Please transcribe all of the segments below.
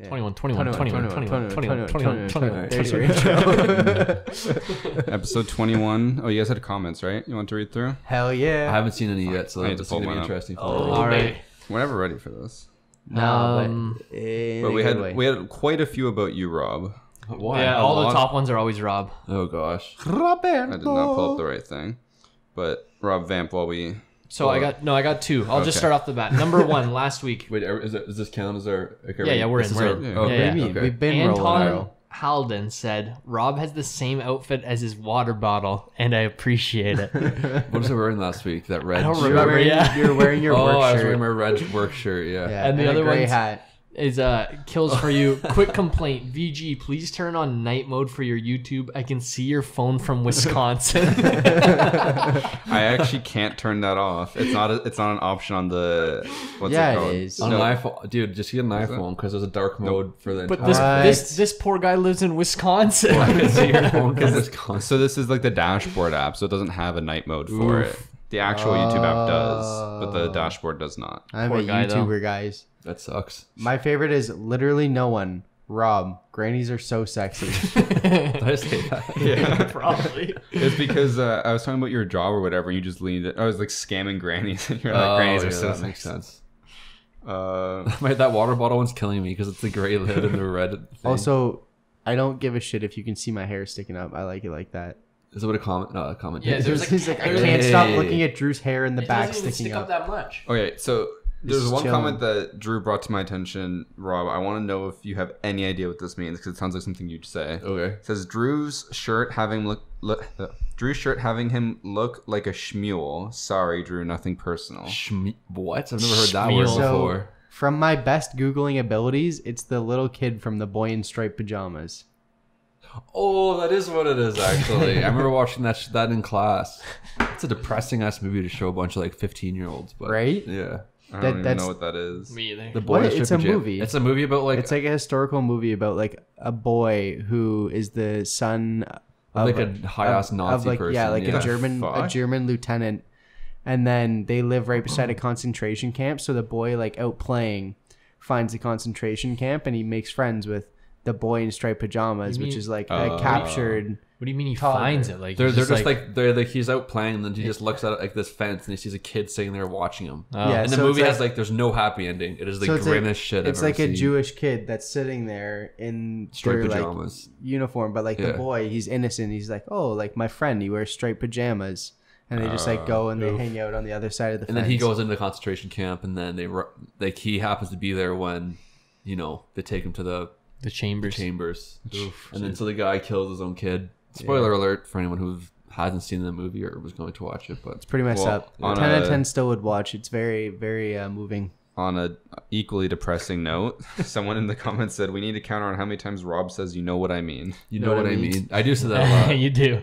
Yeah. 21, 21, 21, 21, 21, 21, 21. There's your intro. Episode 21. Oh, you guys had comments, right? You want to read through? Hell yeah. I haven't seen any yet, so I need to is pull gonna be mine up. interesting. for Oh, me. all right. Whenever ready for this. No, Um, but, in But a we good had way. we had quite a few about you, Rob. Why? Yeah, a all the top ones are always Rob. Oh gosh. I did not pull up the right thing. But Rob Vamp, while we So I got no, I got two. I'll just start off the bat. Number one, last week, Wait, is, it, does this count as our? Okay, Yeah, yeah, we're this in, is we're our- in. Yeah. Okay. What do you mean? okay. We've been rolling. Anton bro. Halden said Rob has the same outfit as his water bottle, and I appreciate it. What was I wearing last week? That red. I don't shirt? Remember, wearing, yeah. you're wearing your oh, work I was shirt. wearing my red work shirt. Yeah. yeah, And the a other gray one's- hat. Is uh kills for you. Quick complaint. VG, please turn on night mode for your YouTube. I can see your phone from Wisconsin. I actually can't turn that off. It's not a, it's not an option on the what's Yeah, it it called? is. On No. an iPhone, dude, just get an iPhone because there's a dark mode for the. but this Alright. this this poor guy lives in Wisconsin. I can see your phone from Wisconsin. So this is like the dashboard app, so it doesn't have a night mode for it. The actual YouTube app does, but the Oh. dashboard does not. I'm Poor a guy, though. Guys. That sucks. My favorite is literally no one. Rob. Grannies are so sexy. Did I say that? Yeah. Probably. It's because uh, I was talking about your job or whatever, and you just leaned. It. I was like scamming grannies, and you're like, Oh, grannies yeah, are so that sexy. makes sense. Uh, My, that water bottle one's killing me because it's the gray lid and the red. Thing. also, I don't give a shit if you can see my hair sticking up. I like it like that. is it what a comment? No, a comment. Yeah, is. there's He's like- like, I can't stop looking at Drew's hair in the It back even sticking stick up. up that much. okay, so there's one chilling. comment that Drew brought to my attention, Rob. I want to know if you have any idea what this means because it sounds like something you'd say. okay. It says Drew's shirt having look, look uh, Drew's shirt having him look like a schmule. Sorry, Drew, nothing personal. Schme- what? I've never heard that word Schmeal. So, before. from my best Googling abilities, it's the little kid from the boy in striped pajamas. Oh, that is what it is. Actually, I remember watching that sh- that in class. It's a depressing ass movie to show a bunch of like fifteen year olds, but Right? Yeah. I don't That- even know what that is. Me either. The What? boy It's Stripper a Jam. movie. It's a movie about like It's like a historical movie about like a boy who is the son of Like a high-ass Nazi like, Yeah, like yeah. a German a Fuck. German lieutenant. And then they live right beside a concentration camp. So the boy, like out playing, finds the concentration camp and he makes friends with the boy in striped pajamas, You which mean- is like Oh. a captured. What do you mean he Toddler. finds it? Like they're they're just like, they're like he's out playing and then he just looks at like this fence and he sees a kid sitting there watching him. Oh. Yeah, and the so movie it's has like there's no happy ending. It is the So grimmest like, shit. It's I've like ever a seen. Jewish kid that's sitting there in straight their, like, pajamas. uniform, but like the boy, he's innocent. He's like, oh, like my friend, he wears straight pajamas, and they just like go oh, and they hang out on the other side of the and fence. then he goes into the concentration camp and then they like he happens to be there when you know they take him to the the chambers. chambers and then so the guy kills his own kid spoiler alert for anyone who hasn't seen the movie or was going to watch it but it's pretty messed Well, up. Ten out of ten still would watch. It's very, very uh, moving. On a equally depressing note, someone in the comments said we need to counter on how many times Rob says "you know what I mean." you know, what I mean i do say that a lot you do.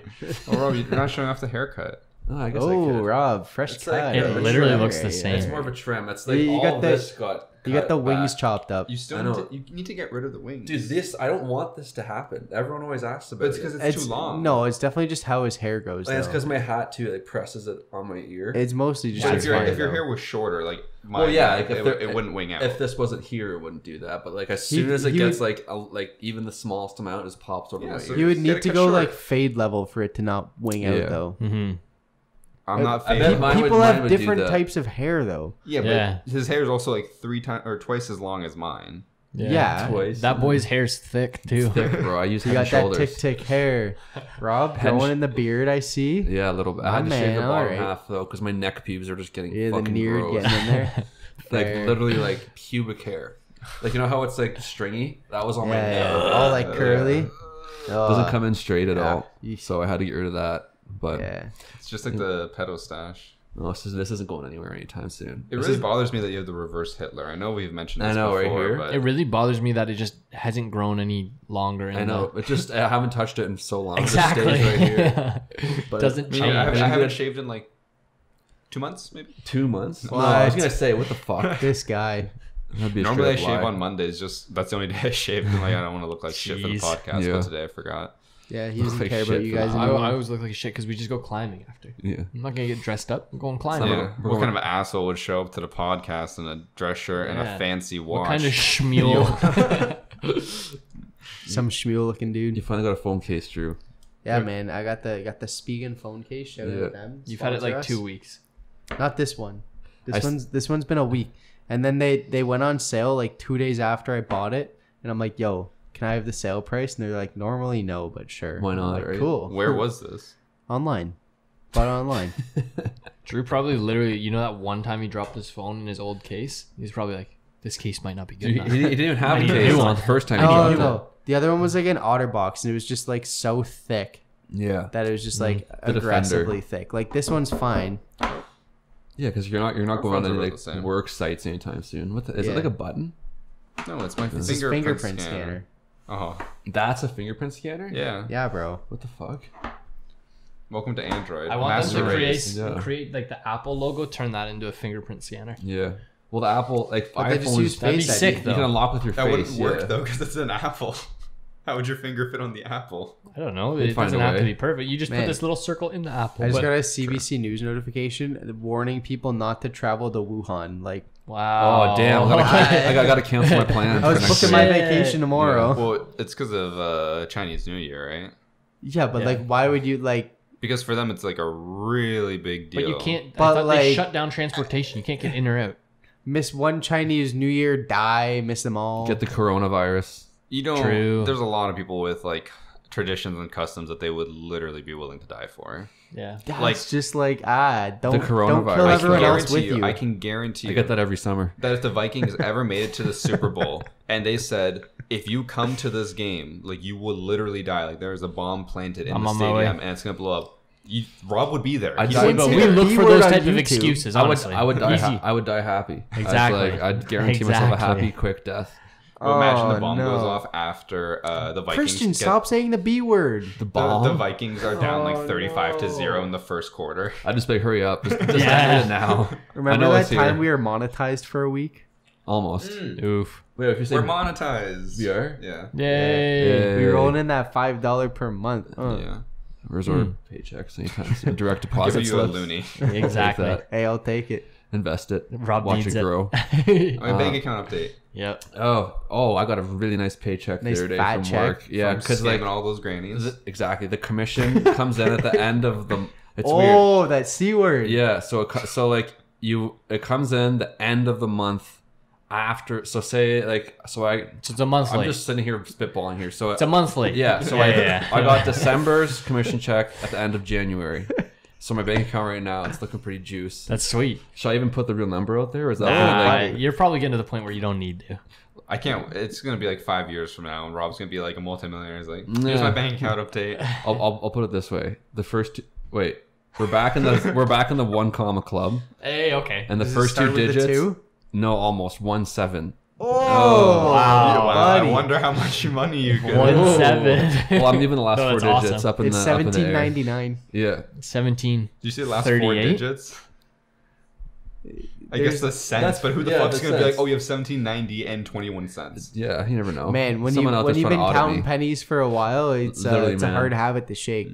Oh, Rob, you're not showing off the haircut. Oh, i guess i Oh, could Rob, fresh It's cut. like- It Yeah, literally Yeah, looks the yeah. same. it's more of a trim it's like You- you all got the- this got You got cut the wings back. chopped up. You still need know. to, you need to get rid of the wings, dude this i don't want this to happen everyone always asks about But it's it because it's, It's too long. no, it's definitely just how his hair goes. Like, it's though. because my hat too like presses it on my ear It's mostly just. But his if, your hair, if your though. hair was shorter, like mine, well, yeah, like it, if there- it wouldn't wing out. If this wasn't here, it wouldn't do that. But like as He- soon as it he gets like a, like even the smallest amount just pops over Yeah, my so ear. you would Get need to cut go short. like fade level for it to not wing Yeah. out though. Mm-hmm. I'm not. I bet fading. mine would- People mine have would do different that. types of hair though. Yeah, but Yeah. his hair is also like three times or twice as long as mine. Yeah. Twice. That boy's hair's thick too. thick, bro. I use You head got and that shoulders. tick tick hair, Rob. Head and Growing sh- in the beard, I see. Yeah, a little bit. I My had to shave the man, bottom alright. half though because my neck pubes are just getting Yeah, the fucking near gross. getting in there. like Fair. literally like pubic hair. Like you know how it's like stringy? That was on my Yeah, neck. yeah, all like curly. Doesn't Oh, come in straight at yeah. all. So I had to get rid of that. But Yeah, It's just like the pedo stash. no, this, is, this isn't going anywhere anytime soon. It This really is- bothers me that you have the reverse Hitler. I know we've mentioned I this know, right before, here. but It really bothers me that it just hasn't grown any longer. In I know. the- It just I haven't touched it in so long. exactly. It stays right here. But- Doesn't I, mean, change. I, haven't, I haven't shaved in like two months, maybe. Two months? No, I was gonna say what the fuck. this guy. That'd be a Normally I shave lie. on Mondays. Just that's the only day I shave. I'm like I don't want to look like shit for the podcast. Yeah. But today I forgot. Yeah, he doesn't Like care shit about you guys the- I, anymore. I always look like shit because we just go climbing after. Yeah. I'm not gonna get dressed up. I'm going climbing. Yeah. What going- kind of asshole would show up to the podcast in a dress shirt and Yeah. a fancy watch? What kind of schmule? Some schmule looking dude. You finally got a phone case, Drew. Yeah, man. I got the got the Spigen phone case. Shout Yeah. out them. You've had it Sponsor like us. two weeks. Not this one. This I s- one's this one's been a week. And then they they went on sale like two days after I bought it, and I'm like, "Yo, can I have the sale price?" And they're like, "Normally no, but sure." Why not, like, right? Cool. Where was this? online? Bought it online. Drew probably literally, you know, that one time he dropped his phone in his old case. He's probably like, "This case might not be good He, enough." he didn't even have I a need a case new on one. the first time he oh no, the other one was like an OtterBox, and it was just like so thick Yeah. that it was just like Mm-hmm. The aggressively thick. Like this one's fine. Yeah, because you're not you're not Our going on any like about the same. work sites anytime soon. What the, is Yeah. it like a button? No, it's my This is fingerprint, fingerprint scanner. scanner. Oh, That's a fingerprint scanner. yeah. Yeah, bro. What the fuck? Welcome to Android. I want Master them to create. Yeah. create like the Apple logo, turn that into a fingerprint scanner. Yeah. Well, the Apple like But they just use iPhones, That'd be Face sick ID. you can unlock with your That face. wouldn't work yeah. though because it's an Apple. How would your finger fit on the Apple? I don't know. They'd It doesn't have to be perfect. You just Man. put this little circle in the Apple. I just but- got a CBC news notification warning people not to travel to Wuhan. Like wow. Oh damn! I gotta, I gotta, I gotta cancel my plans. I was for booking week. my vacation tomorrow. Yeah, Well, it's because of uh, Chinese New Year, right? Yeah, but Yeah. like, why would you like? Because for them, it's like a really big deal. But you can't. But, I thought they like- shut down transportation. You can't get in or out. Miss one Chinese New Year, die, miss them all. Get the coronavirus. You don't. True. There's a lot of people with like traditions and customs that they would literally be willing to die for. Yeah. That's like- just like ah, don't don't kill I I can everyone else with you, you. I can guarantee I get that every summer. that if the Vikings ever made it to the Super Bowl and they said, if you come to this game, like you will literally die. Like there's a bomb planted in I'm the on my way. stadium and it's gonna blow up. You, Rob would be there. I'd die- But we look for those on type of YouTube. excuses. I would, I would die. Ha- I would die happy. Exactly. I'd, like, I'd guarantee myself a happy, quick death. Well, imagine Oh, the bomb goes off after uh, the Vikings. Christian, get- stop saying the B word. The The, bomb. the Vikings are down like Oh, 35 to zero in the first quarter. I'd just like hurry up. Just, just Yeah. end it now. Remember I know that it's time here. we were monetized for a week? Almost. Oof. Wait, if you say We're monetized. We are? Yeah. Yay. We were rolling in that five dollar per month. Uh. Yeah. where's our paychecks anytime soon? Direct Give deposit you a loonie. Exactly. Hey, I'll take it. Invest it. Rob Watch needs it it. grow. I mean, Uh, bank account update. yep. Oh, oh! I got a really nice paycheck Nice the other day fat from check work. Yeah, because scamming like all those grannies. the- exactly the commission comes in at the end of the. It's weird. oh, that C word. Yeah, so it, so like you, it comes in the end of the month after. So say like so I. So it's a month I'm late. just sitting here spitballing here. So it's a month late. yeah, so yeah, I, yeah, yeah. I got December's commission check at the end of January. So my bank account right now it's looking pretty juice. That's sweet. Should I even put the real number out there? Or is that Nah, like, you're probably getting to the point where you don't need to. I can't. It's gonna be like five years from now, and Rob's gonna be like a multimillionaire. He's like, Yeah. here's my bank account update. I'll, I'll, I'll put it this way: the first two, wait, we're back in the we're back in the one comma club, Hey, okay. and the Does it first start two with the digits. two? No, almost one seven. Oh, wow. wow, I wonder how much money you get. One Whoa. seven. Well, I'm leaving the last No, four that's digits awesome. up in It's the up in the seventeen air. ninety nine. Yeah, 17. Did you see the last four 38? digits? I guess the cents, that's- but who the yeah, fuck's the gonna be like, cents. oh, you have seventeen ninety and twenty one cents? yeah. You never know. Man, when Someone you out when there's you've trying been to audit counting me. pennies for a while, it's uh, Literally, it's a man. hard habit to shake.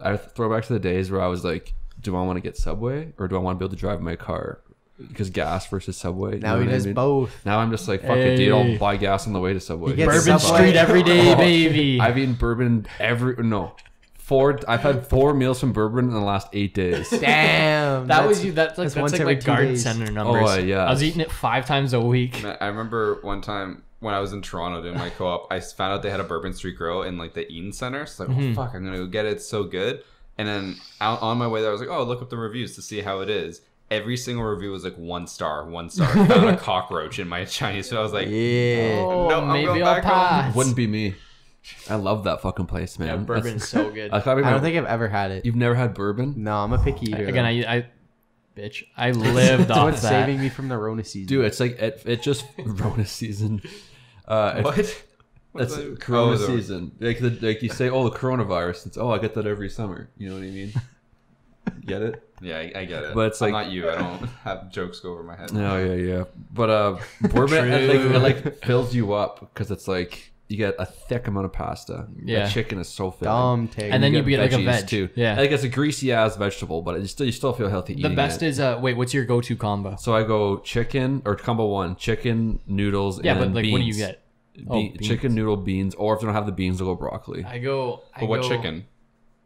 I throw back to the days where I was like, do I want to get Subway or do I want to be able to drive my car? Because gas versus Subway. you Now know he what I does mean? both. Now I'm just like, fuck it, dude. I'll buy gas on the way to Subway. He gets Bourbon Subway. Street every day, baby. I've eaten bourbon every no four. I've had four meals from bourbon in the last eight days. Damn, that was you. That's like that's that's, once like every my two garden days. center oh, numbers. Oh, yeah. I was eating it five times a week. I remember one time when I was in Toronto doing my co-op, I found out they had a Bourbon Street Grill in like the Eaton Centre. So like, oh mm-hmm. fuck, I'm gonna go get it. It's so good. And then out on my way there, I was like, oh, look up the reviews to see how it is. Every single review was like one star, one star. I Found a cockroach in my Chinese food. I was like, yeah. Oh, No, I'm maybe going I'll back home. pass. Wouldn't be me. I love that fucking place, man. yeah, bourbon's That's- so good. I, I don't think I've ever had it. you've never had bourbon. No, I'm a picky eater. Again. I, I, bitch, I lived It's off what's that. saving me from the Rona season. Dude, it's like it, it just Rona season. Uh, what? What's It's that? Corona Oh, season. Like the, like you say, oh the coronavirus. It's oh I get that every summer. You know what I mean? get it? Yeah, I, I get it. But it's I'm like- not you. I don't have jokes go over my head. Oh yeah, yeah. But uh, bourbon it, like, it like fills you up because it's like you get a thick amount of pasta. Yeah. the chicken is so filling. dumb take. And then you get like a veg. too. Yeah. like it's a greasy ass vegetable, but it still you still feel healthy. the best it. is uh wait, what's your go-to combo? So I go chicken or combo one, chicken noodles. Yeah, and but like, what do you get? Oh, Be- beans. chicken noodle beans, or if they don't have the beans, they'll go broccoli. I go. I But what go- chicken?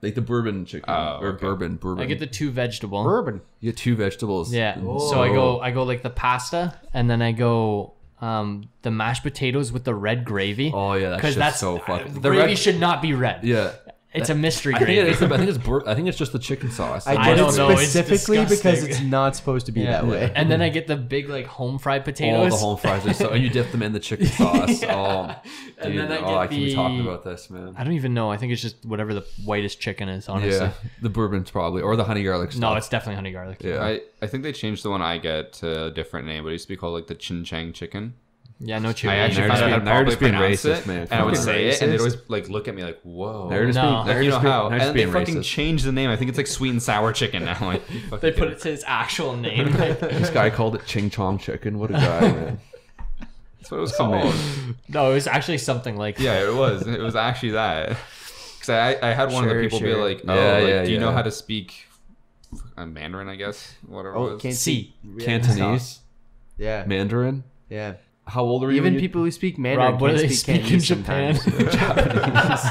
Like the bourbon chicken Oh, or okay. bourbon, bourbon. I get the two vegetable. Bourbon. you get two vegetables. Yeah. So I go. I go like the pasta, and then I go um the mashed potatoes with the red gravy. Oh yeah, that's Because just that's so fucking. the The gravy red, should not be red. yeah. It's a mystery I think, gravy. it is, I think it's bur- I think it's just the chicken sauce. I I did don't it know, it's specifically because disgusting. it's not supposed to be Yeah. that way. And then I get the big like home fried potatoes. all potatoes. the home fries are so, and you dip them in the chicken sauce. Yeah. Oh, And dude, then I oh, get I can be talking about this, man. I don't even know. I think it's just whatever the whitest chicken is. Honestly. Yeah, the bourbon's probably or the honey garlic stuff. No, it's definitely honey garlic. yeah. I, I think they changed the one I get to a different name, but it used to be called like the Chin Chang chicken. Yeah, no chili. I actually Now found you're out how just to being- now just being pronounce racist, it, man. and I would Fucking say it, and they'd racist. always like look at me like, "Whoa." Now you're just No. being, like, now you you're know just being, how? now you're And just they being fucking racist. changed the name. I think it's like sweet and sour chicken now. Like, they put it to his actual name. This guy called it Ching Chong chicken. What a guy, man. That's what it was called. no, it was actually something like Yeah, it was. It was actually that. Because I, I had one of Sure, the people be sure. like, "Oh, Yeah, like, yeah, do you know yeah. how to speak uh, Mandarin? I guess whatever. Oh, it was. can't C. Yeah. Cantonese, Yeah, Mandarin. yeah. How old are you? Even people who speak Mandarin Rob, what do can't they speak speak in Japan? sometimes.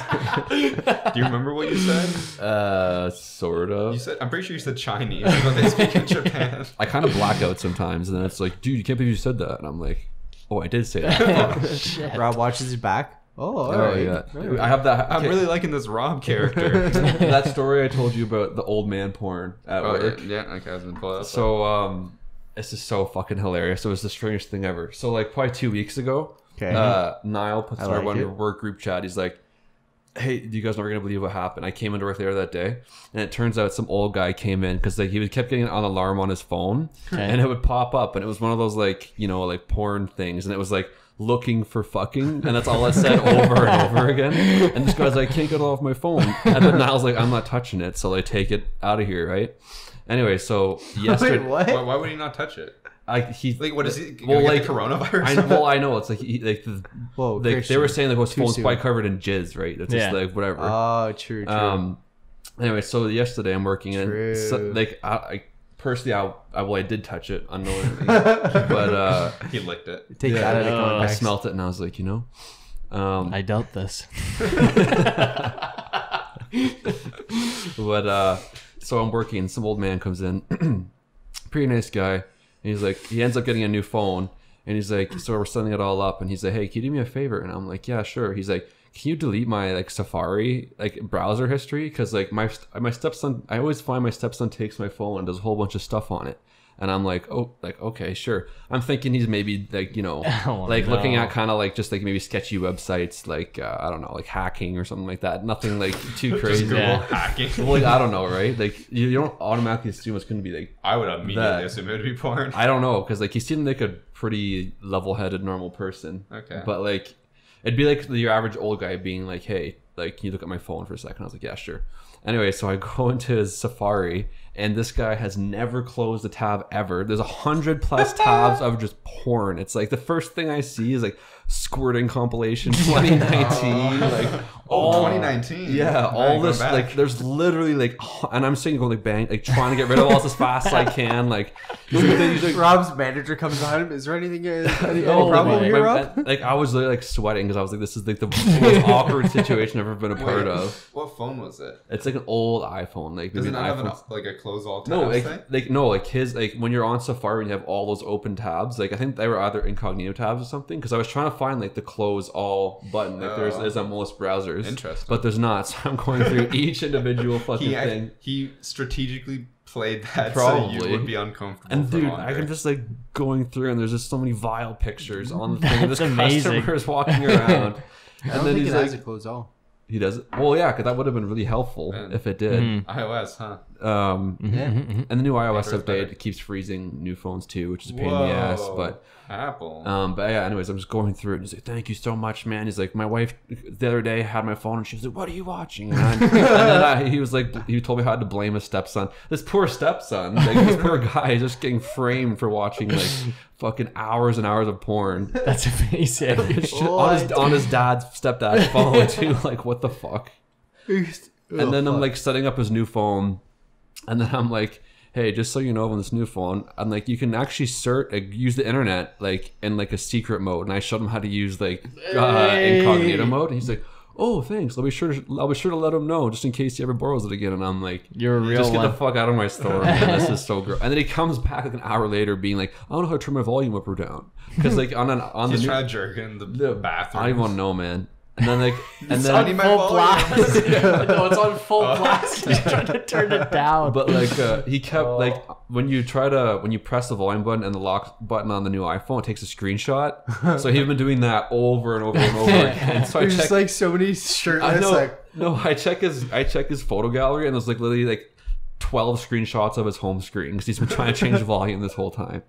Do you remember what you said? Uh, sort You of. said I'm pretty sure you said Chinese, but they speak in Japan. I kind of black out sometimes, and then it's like, dude, you can't believe you said that, and I'm like, oh, I did say that. Shit. Rob watches his back. Oh, all oh right. yeah, All right. I have that. I'm okay, really liking this Rob character. that story I told you about the old man porn at oh, work. yeah, yeah, okay, I was gonna pull that. up. So um, this is so fucking hilarious. It was the strangest thing ever. So like probably two weeks ago, Okay. uh, Niall puts I in our like one it. work group chat. He's like, "Hey, you guys never gonna believe what happened? I came into work there that day, and it turns out some old guy came in because like he was kept getting an alarm on his phone, Okay. and it would pop up, and it was one of those like you know like porn things, and it was like." Looking for fucking, and that's all I said over and over again. And this guy's like, I "Can't get it off my phone." And then Niall's like, "I'm not touching it," so they take it out of here, right? Anyway, so yesterday, Wait, what? why, why would he not touch it? I, he Like, what is he? Well, Well, like, like coronavirus. I, well, I know it's like he, like the, Whoa, like they were saying like his phone's soon. quite covered in jizz, right? It's just Yeah. like whatever. Oh, true, true. um. Anyway, so yesterday I'm working and so, like I, I personally I, I well I did touch it unknowingly, but uh, he licked it. Take that out of Uh, I smelt it and I was like, you know, um, I doubt this. but uh, so I'm working and some old man comes in, pretty nice guy, and he's like, he ends up getting a new phone, and he's like, so we're setting it all up, and he's like, hey, can you do me a favor? And I'm like, yeah, sure. He's like, can you delete my like Safari like browser history? Because like my my stepson, I always find my stepson takes my phone and does a whole bunch of stuff on it. And I'm like, oh, like okay, sure. I'm thinking he's maybe like you know, Oh, like looking at kind of like just like maybe sketchy websites, like uh, I don't know, like hacking or something like that. Nothing like too crazy. Google Yeah. hacking. Well, like I don't know, right? Like you, you don't automatically assume it's going to be like I would immediately That- assume it would be porn. I don't know because like he seemed like a pretty level-headed normal person. Okay. But like it'd be like your average old guy being like, "Hey, like can you look at my phone for a second? I was like, "Yeah, sure." Anyway, so I go into his Safari and this guy has never closed a tab ever. There's a hundred plus tabs of just porn. It's like the first thing I see is like squirting compilation 2019, like oh, all 2019. yeah, Man, all this back. like there's literally like, and I'm sitting going like bang, like trying to get rid of all this as fast as I can. Like, he's like, he's like, Rob's manager comes behind him. Is there anything? Uh, any, any oh, problem my- here, my- Rob? like I was like sweating because I was like, this is like the most awkward situation I've ever been a part Wait, of. What phone was it? It's like an old iPhone, like does it not have an, iPhone. like a close all tabs No, like, thing? like no, like his like when you're on Safari and you have all those open tabs. Like I think they were either incognito tabs or something. Because I was trying to find like the close all button. Like there's Oh. is on most browsers. Interesting. But there's not. So I'm going through each individual fucking He thing. he strategically played that so you Probably. would be uncomfortable. And for dude, longer. I can just like going through, and there's just so many vile pictures on the thing. This That's amazing. customer is walking around, I and don't then think he's it has like, a close all. he does it. Well, yeah, because that would have been really helpful Man. if it did. Mhm. iOS, huh? Um, Yeah. and the new iOS Android's better. update keeps freezing new phones too, which is a pain in the ass. But Apple. um, but yeah, anyways, I'm just going through it. And he's like, "Thank you so much, man." He's like, "My wife the other day had my phone, and she was like, what are you watching?" And, I, and then I, he was like, he told me how to blame his stepson. This poor stepson, like this poor guy, is just getting framed for watching like fucking hours and hours of porn. That's amazing. On his on his dad's stepdad's phone too. Like, what the fuck? And then I'm like setting up his new phone, and then I'm like, "Hey, just so you know, on this new phone, I'm like, you can actually search, like, use the internet like in like a secret mode." And I showed him how to use like uh, incognito mode, and he's like. Oh, thanks. I'll be sure. To, I'll be sure to let him know just in case he ever borrows it again. And I'm like, You're a real just get one. the fuck out of my store, man. This is so gross. And then he comes back like an hour later, being like, I don't know how to turn my volume up or down because like on an on He's the new, to jerk in the, the bathroom. I don't even know, man. And then like, and It's then on full blast. no, it's on full blast. He's trying to turn it down. But like uh, he kept Oh. like when you try to when you press the volume button and the lock button on the new iPhone, it takes a screenshot. so he's been doing that over and over and over again. So I There's check. just like so many I know. like no, I check his I check his photo gallery and there's like literally like twelve screenshots of his home screen because he's been trying to change the volume this whole time.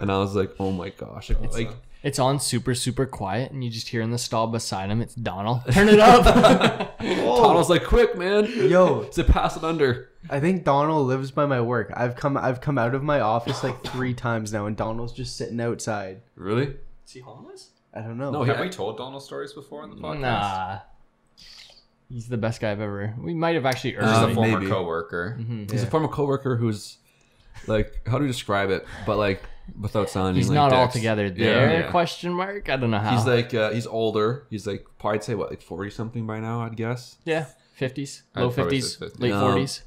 And I was like, oh my gosh, like, like It's on super, super quiet, and you just hear in the stall beside him, it's Donald. Turn it up. Donald's like, quick man, yo. is it pass it under? I think Donald lives by my work. I've come I've come out of my office like three times now, and Donald's just sitting outside. Really? Is he homeless? I don't know. No, Have yeah. we told Donald stories before in the podcast? Nah. He's the best guy I've ever. We might have actually He's a former maybe. coworker. Mm-hmm. He's a Yeah. former coworker who's like, how do you describe it? But like without sounding He's like not dicks. altogether there? Yeah. Question mark. I don't know how. He's like uh, he's older. He's like probably I'd say what like forty something by now. I'd guess. yeah, fifties, low fifties, 50. late Um, forties.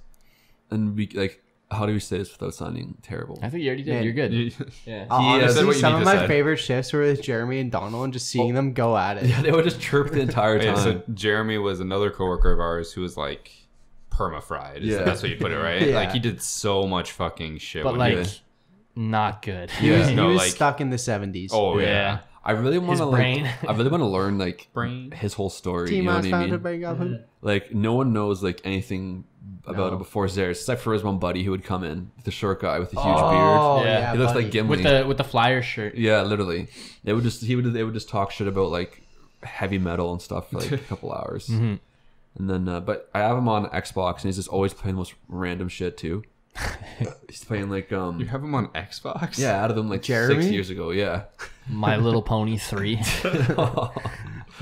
And we like how do we say this without sounding terrible? I think you already did. Man. You're good. You- Yeah. Uh, uh, honestly, said what you some of my say. favorite shifts were with Jeremy and Donald, and just seeing them go at it. Yeah, they would just chirp the entire time. Yeah, so Jeremy was another coworker of ours who was like perma fried. Yeah. Yeah. That's what you put it, right? Yeah. Like he did so much fucking shit. but when like, he did. Not good. He was, Yeah. he was like- stuck in the seventies. Oh yeah. Yeah. I really want to like. I really want to learn like Brain. his whole story. Team you know what I mean? founded by Like no one knows like anything about No. it before Zehrs, except for his one buddy who would come in, the short guy with the huge Oh, beard. Yeah. yeah. He looks buddy. like Gimli. With the with the flyer shirt. Yeah, literally. They would just he would they would just talk shit about like heavy metal and stuff for like a couple hours. Mm-hmm. And then uh, but I have him on Xbox and he's just always playing the most random shit too. he's playing like um. You have him on Xbox? yeah, out of them like Jeremy? six years ago, yeah. My Little Pony three.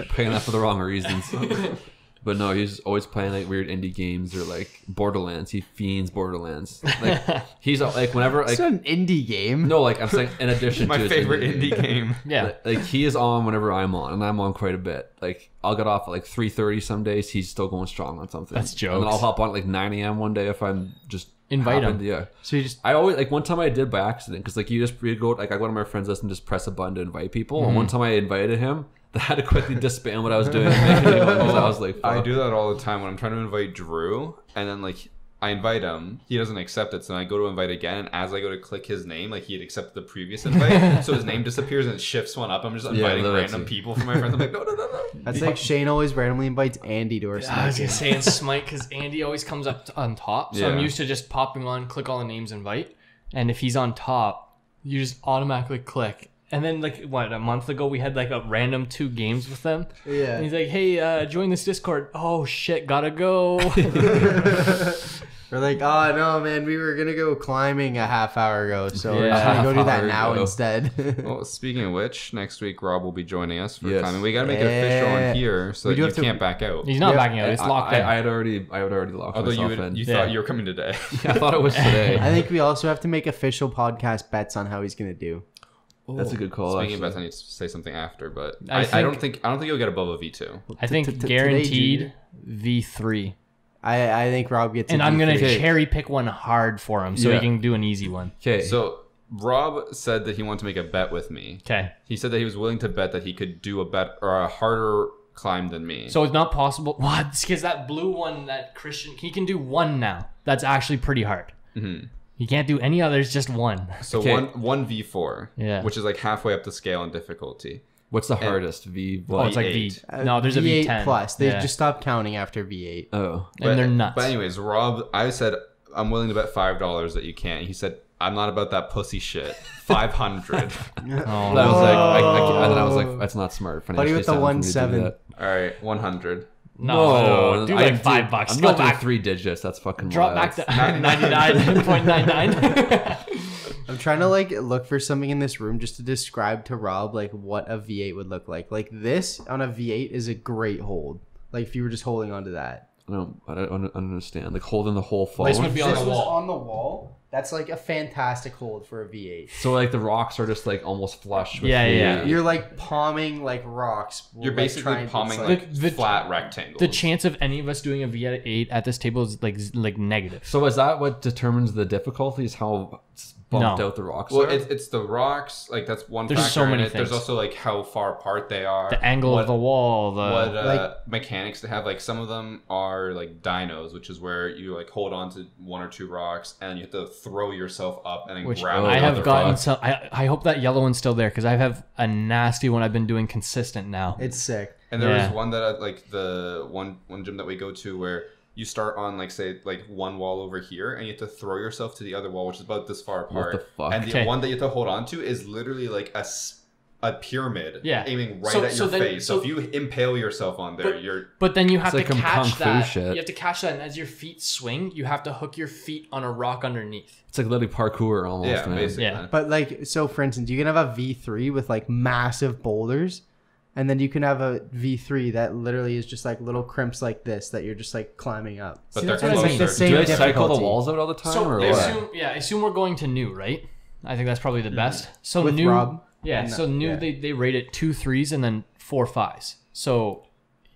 playing that for the wrong reasons. But no, he's always playing like weird indie games or like Borderlands. He fiends Borderlands. Like he's uh, like whenever like It's an indie game. no, like I'm saying in addition My to his favorite indie game. Yeah. Like, like, he is on whenever I'm on, and I'm on quite a bit. Like I'll get off at like 3:30 some days. He's still going strong on something. That's And then. I'll hop on at like 9 a.m. one day if I'm just Invite happened- him. Yeah. So you just I always like one time I did by accident because like you just you go like I go to my friends list and just press a button to invite people. And one Mm-hmm. time I invited him, I had to quickly disband what I was doing. and make a new one 'cause I was like, I do that all the time when I'm trying to invite Drew, and then like I invite him, he doesn't accept it, so then I go to invite again, and as I go to click his name, like he had accepted the previous invite, so his name disappears and it shifts one up. I'm just inviting literally. random people from my friends. I'm like, no, no, no, no. that's like Shane always randomly invites Andy to our I was Smite gonna say in Smite because Andy always comes up on top, so I'm used to just popping on, click all the names, invite, and if he's on top, you just automatically click. And then like what a month ago we had like a random two games with them. Yeah. And he's like, "Hey, uh, join this Discord." Oh shit, gotta go. We're like, oh no, man, we were gonna go climbing a half hour ago, so we're just gonna go do that Half hour now ago. instead. Well, speaking of which, next week Rob will be joining us for Yes. climbing. We gotta make it official Yeah. on here so We that do you have to- can't back out. he's not Yeah. backing out. It's locked I, in. I had already I had already locked Although you myself would, in. you Yeah. thought you were coming today. I thought it was today. I think we also have to make official podcast bets on how he's gonna do. That's a good call. Speaking of actually. bets, I need to say something after, but I I, I, don't think- think I don't think you'll get above a V two. I think t- t- guaranteed V three, I I think Rob gets. and i I'm gonna Okay. cherry pick one hard for him so Yeah. he can do an easy one. Okay. So Rob said that he wanted to make a bet with me. Okay, He said that he was willing to bet that he could do a bet or a harder climb than me. so it's not possible. What? Because that blue one, that Christian, he can do one now. That's actually pretty hard. Mhm. He can't do any others, just one. So Okay. one one V four, Yeah. which is like halfway up the scale in difficulty. What's the hardest? V Oh, what? it's like V. V8. No, there's a V8 V10 plus. They Yeah. just stopped counting after V8. Oh. and they're nuts. But anyways, Rob, I said I'm willing to bet five dollars that you can't. He said I'm not about that pussy shit. Five hundred. oh, And I was like, I, I, can't- and then I was like, that's not smart. Buddy financially with the sound for me to do 1-7. All right, one hundred. No, do I- like five bucks. I'm Go not doing back. three digits. That's fucking Drop wild. back to 99.99. I'm trying to like look for something in this room just to describe to Rob like what a V8 would look like. Like this on a V8 is a great hold. Like if you were just holding onto that. I don't, I don't, I don't understand. Like holding the whole phone. This would be on this the was wall. on the wall, That's like a fantastic hold for a V8. So like the rocks are just like almost flush. With Yeah, the, yeah. You're like palming like rocks. You're like, basically trying to- palming it's like, The- the- flat rectangles. The chance of any of us doing a V8 at this table is like z- like negative. So is that what determines the difficulty? Is how bumped No. out the rocks Well, it's, it's the rocks. Like that's one There's factor so in many it. There's also like how far apart they are. The angle what, of the wall, the what uh, Like- mechanics they have. Like some of them are like dinos, which is where you like hold on to one or two rocks and you have to throw yourself up and then which grab. I have gotten rock. some. I, I hope that yellow one's still there because I have a nasty one I've been doing consistent now. It's sick. And there Yeah. was one that I, like the one one gym that we go to where you start on like say like one wall over here and you have to throw yourself to the other wall which is about this far apart. the fuck? And the Okay. one that you have to hold on to is literally like a a pyramid Yeah. aiming right So- at so your then- face. So, so- if you impale yourself on there, But- you're But then you have like to some kung catch fu that. shit. You have to catch that, and as your feet swing, you have to hook your feet on a rock underneath. It's like literally parkour almost. yeah, man. basically. Yeah. But like, so for instance, you can have a V3 with like massive boulders, and then you can have a V3 that literally is just like little crimps like this that you're just like climbing up. But See, they're that's what I closer. mean. the same Do they cycle the walls out all the time, So or they what? assume, yeah, assume we're going to new, right? I think that's probably the mm-hmm. best. So With new, Rob? yeah. And, So new, yeah. they they rate it two threes and then four fives. So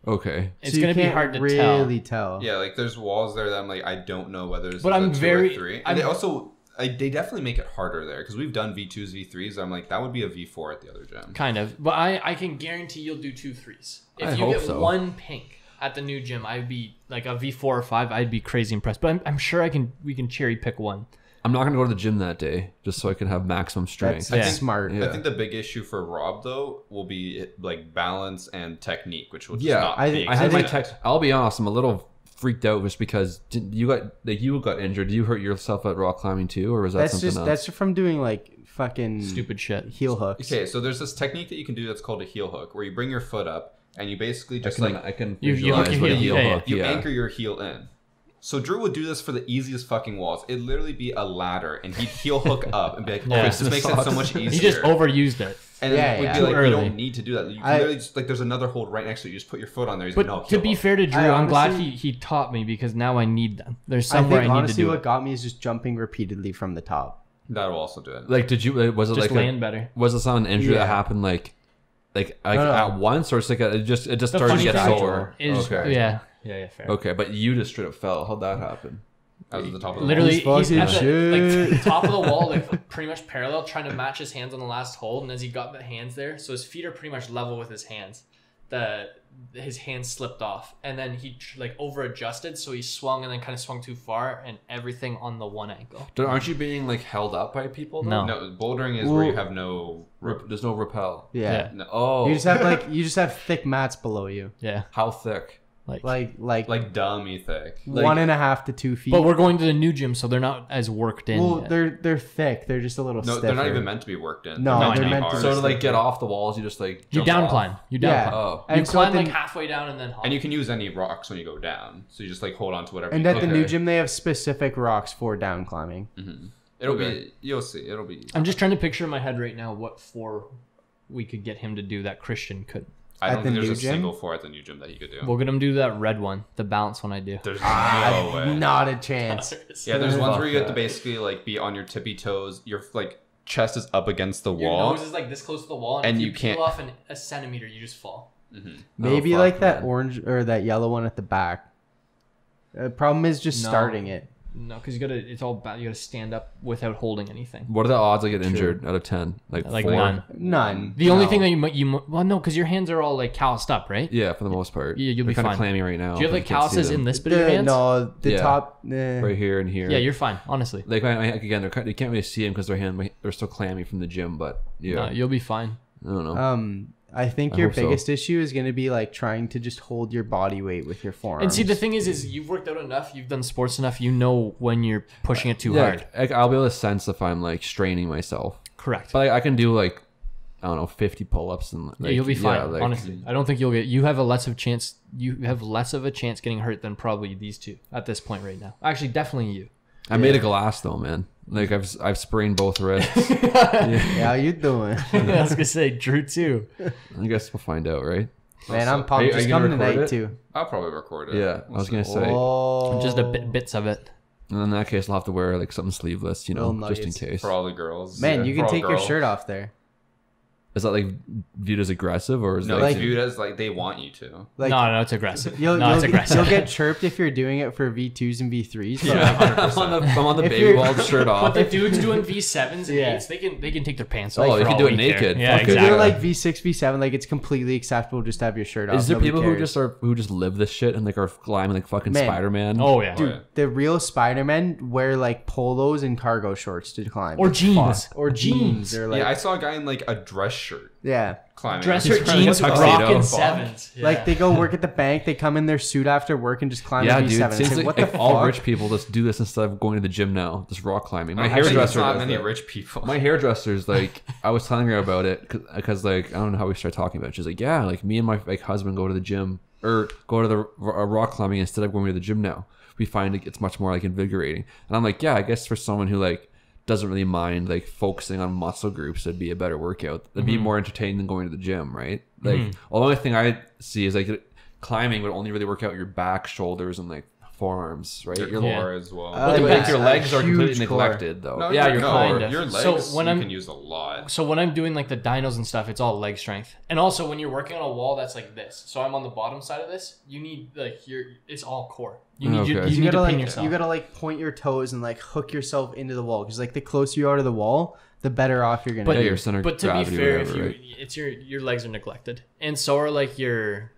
Okay. it's So gonna be hard to tell. really tell. Yeah, like there's walls there that I'm like I don't know whether it's But a I'm two very- or three. And I'm- they also I, they definitely make it harder there because we've done V2s, V3s. I'm like that would be a V4 at the other gym. Kind of, but I I can guarantee you'll do two threes. If I you hope get so. one pink at the new gym, I'd be like a V four or five. I'd be crazy impressed. But I'm, I'm sure I can. We can cherry pick one. I'm not gonna go to the gym that day just so I can have maximum strength. That's Yeah. smart. Yeah. I think the big issue for Rob though will be like balance and technique, which will just Yeah, not I- be I had my existent. tech. I'll be honest. I'm a little freaked out just because did you got like you got injured. Did you hurt yourself at rock climbing too, or was that That's something just else? that's from doing like fucking Stupid shit. heel hooks. Okay, so there's this technique that you can do that's called a heel hook, where you bring your foot up and you basically just I just can, like I can You- you visualize hook your what a heel- heel yeah, yeah. hook. you yeah. anchor your heel in. So Drew would do this for the easiest fucking walls. It'd literally be a ladder, and he'd heel hook up and be like, "Oh, Yeah. this makes it so much easier." He just overused it. and Yeah, it would yeah. be Too like, early. "You don't need to do that. You I- literally just like, there's another hold right next to you. You just put your foot on there. He's But like, no, to be hook." fair to Drew, I I'm glad he, he taught me because now I need them. There's somewhere I, think need honestly to do what it. got me is just jumping repeatedly from the top. that'll also do it. Like, did you? Was it Just like land a, better. was this on an injury Yeah. that happened like, like, like No, no. at once, or it's like a, it just it just The started to get sore? Is, okay. Yeah. Yeah, yeah, fair. Okay, but you just straight up fell. How'd that happen? That was at the top of the Literally, He's he's at the, like, top of the wall, like pretty much parallel, trying to match his hands on the last hold. And as he got the hands there, so his feet are pretty much level with his hands. The his hands slipped off, and then he like over adjusted, so he swung and then kind of swung too far, and everything on the one ankle. Don't- Aren't you being like held up by people? though? No. No, bouldering is where you have no. Rep- there's no rappel. Yeah. Yeah. no Oh, You just have like you just have thick mats below you. Yeah, how thick? Like. Like like, like dummy thick. like- one and a half to two feet. but we're going to the new gym, so they're not as worked in. well, yet. they're they're thick. They're just a little No, stiffer. they're not even meant to be worked in. No, meant they're be meant to be So to like get off the walls, you just like you down off? climb. You down Yeah. climb. Oh, And you so climb at the- like halfway down and then hop. And you can use any rocks when you go down. So you just like hold on to whatever. And you at the can. new gym, they have specific rocks for down climbing. Mm-hmm. It'll Okay. be. You'll see. It'll be. I'm just trying to picture in my head right now what four we could get him to do that Christian couldn't. I don't the think there's a gym? single four at the new gym that he could do. We'll get him to do that red one, the balance one I do. there's Ah, no way. Not a chance. Yeah, there's ones where you have to basically like be on your tippy toes. Your like chest is up against the Your wall. nose is like this close to the wall, and, And if you, you can't- peel off an, a centimeter, you just fall. Maybe Oh, like that man. orange or that yellow one at the back. The problem is just No. starting it. No, because you gotta. It's all bad. You gotta stand up without holding anything. What are the odds I get injured out of ten? Like, Like four? none. None. The only No. thing that you might you might- well no, because your hands are all like calloused up, right? Yeah, for the most part. Yeah, you'll They're be kinda clammy right now. Do you have like I calluses in this bit of your The, hands? no, the Yeah. top. eh. right here and here. Yeah, you're fine. Honestly, like I, I, again, they're kind- you can't really see them because their hand they're still clammy from the gym. But yeah, no, you'll be fine. I don't know. Um, I think I your hope so. biggest issue is going to be like trying to just hold your body weight with your forearms. And see, the thing is, is you've worked out enough, you've done sports enough, you know when you're pushing it too yeah, hard. I, I'll be able to sense if I'm like straining myself. Correct. But I, I can do like I don't know, 50 pull-ups and like, yeah, you'll be fine. like- honestly, I don't think you'll get. You have a less of chance. You have less of a chance getting hurt than probably these two at this point right now. Actually, definitely you. I made a glass though, man. Like I've I've sprained both wrists. yeah, how you doing, I was gonna say Drew too. I guess we'll find out, right? man? I'm pumped. Are you- are Just you gonna come record tonight it? too. I'll probably record it. Yeah, I was gonna say. Oh, Just a bit bits of it. And in that case, I'll have to wear like something sleeveless, you know, just in case. For all the girls. Man, Yeah, you can all take your shirt off there. Is that like viewed as aggressive or is No, that Like- viewed as like they want you to. Like no, no, it's aggressive. you'll, no, you'll, it's aggressive. you'll get chirped if you're doing it for V2s and V3s. but, Yeah. like, I'm on the, I'm on the If baby you're- wall shirt off. But off. the dudes doing V7s and Yeah. 8s, they can they can take their pants Oh, off. they for can do it we care. naked. Yeah, Fuck it. if exactly. you're like V6, V7, like it's completely acceptable just to have your shirt off. Is there Nobody people who just are who just live this shit and like are climbing like fucking Man. Spider Man? Oh yeah. Oh, yeah. the real Spider-Men wear like polos and cargo shorts to climb, Or jeans. or jeans, or like yeah, I saw a guy in like a dress shirt yeah. climbing. Dress shirt, jeans, a tuxedo. rocking sevens. Yeah. Like they go work at the bank, they come in their suit after work and just climb yeah, a dude. V7. Seems like, like, what the like, fuck? all rich people just do this instead of going to the gym now. Just rock climbing. My Actually, hairdresser not many that. rich people. My hairdresser's like, I was telling her about it because like I don't know how we started talking about. it. She's like, yeah, like me and my like husband go to the gym or go to the uh, rock climbing instead of going to the gym now. We find it- it's much more like invigorating. And I'm like, yeah, I guess for someone who like doesn't really mind like focusing on muscle groups, it'd be a better workout. It'd be mm-hmm. more entertaining than going to the gym, right? Like mm-hmm. the only thing I see is like climbing would only really work out your back, shoulders, and like forearms, right? Your Your core as well. Uh, but yeah, like your legs are completely core. neglected though. No, yeah, your- your no, core. Kinda. Your legs So when you I'm- can use a lot. So when I'm doing like the dinos and stuff, it's all leg strength. And also when you're working on a wall that's like this, so I'm on the bottom side of this, you need like your it's all core. You need you, Okay. you, you need gotta to pin like yourself. you gotta like point your toes and like hook yourself into the wall because like the closer you are to the wall, the better off you're gonna But- be. Yeah, your center of but to be fair, whatever, if you right? it's your your legs are neglected, and so are like your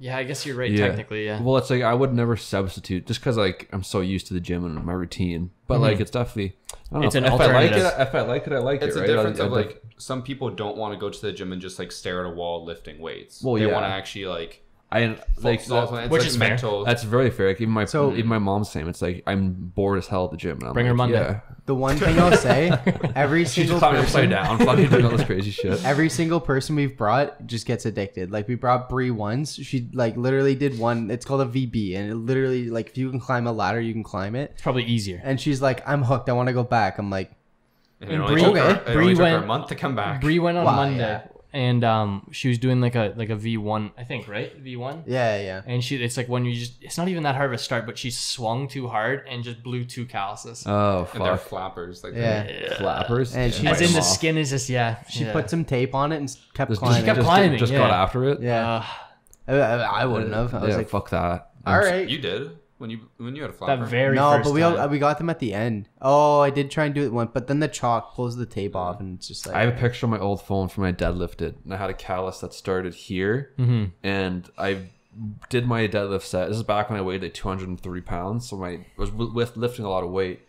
yeah, I guess you're right Yeah. technically, yeah. Well, it's like I would never substitute just because like I'm so used to the gym and my routine. But mm-hmm. like it's definitely I don't It's know, an if I like it, if I like it, I like it. it's it. a Right? difference I'd- of I'd like some people don't want to go to the gym and just like stare at a wall lifting weights. Well, they yeah. want to actually like I like focus on Which is mental. that's very fair. Like even my So- even my mom's saying it's like I'm bored as hell at the gym. And I'm Bring her Monday. Yeah. the one thing I'll say, every single climbing upside person, down, fucking doing all this crazy shit. every single person we've brought just gets addicted. Like we brought Brie once, she like literally did one. It's called a VB, and it literally like if you can climb a ladder, you can climb it. It's probably easier. And she's like, I'm hooked. I want to go back. I'm like, and it and only Bree- took her, okay. it Bree only took her went- a month to come back. Bree went on Wow, Monday yeah. And um she was doing like a like a V one I think, right? V one? yeah, yeah. And she it's like when you just it's not even that hard of a start, but she swung too hard and just blew two calluses. Oh and they're fuck, flappers. Like Yeah. flappers. And she- As in the off. skin is just yeah. She yeah. put some tape on it and kept Just, climbing. kept just, climbing, just got yeah. after it. yeah, Uh, I, I, I wouldn't have. I was yeah, like, fuck that. all right. You did when you when you had a flapper. that very no, first but we all, we got them at the end. Oh, I did try and do it once, but then the chalk pulls the tape off, and it's just like I have a picture on my old phone from when I deadlifted, and I had a callus that started here, Mhm. and I did my deadlift set. This is back when I weighed like 230 pounds, so my I was with lifting a lot of weight,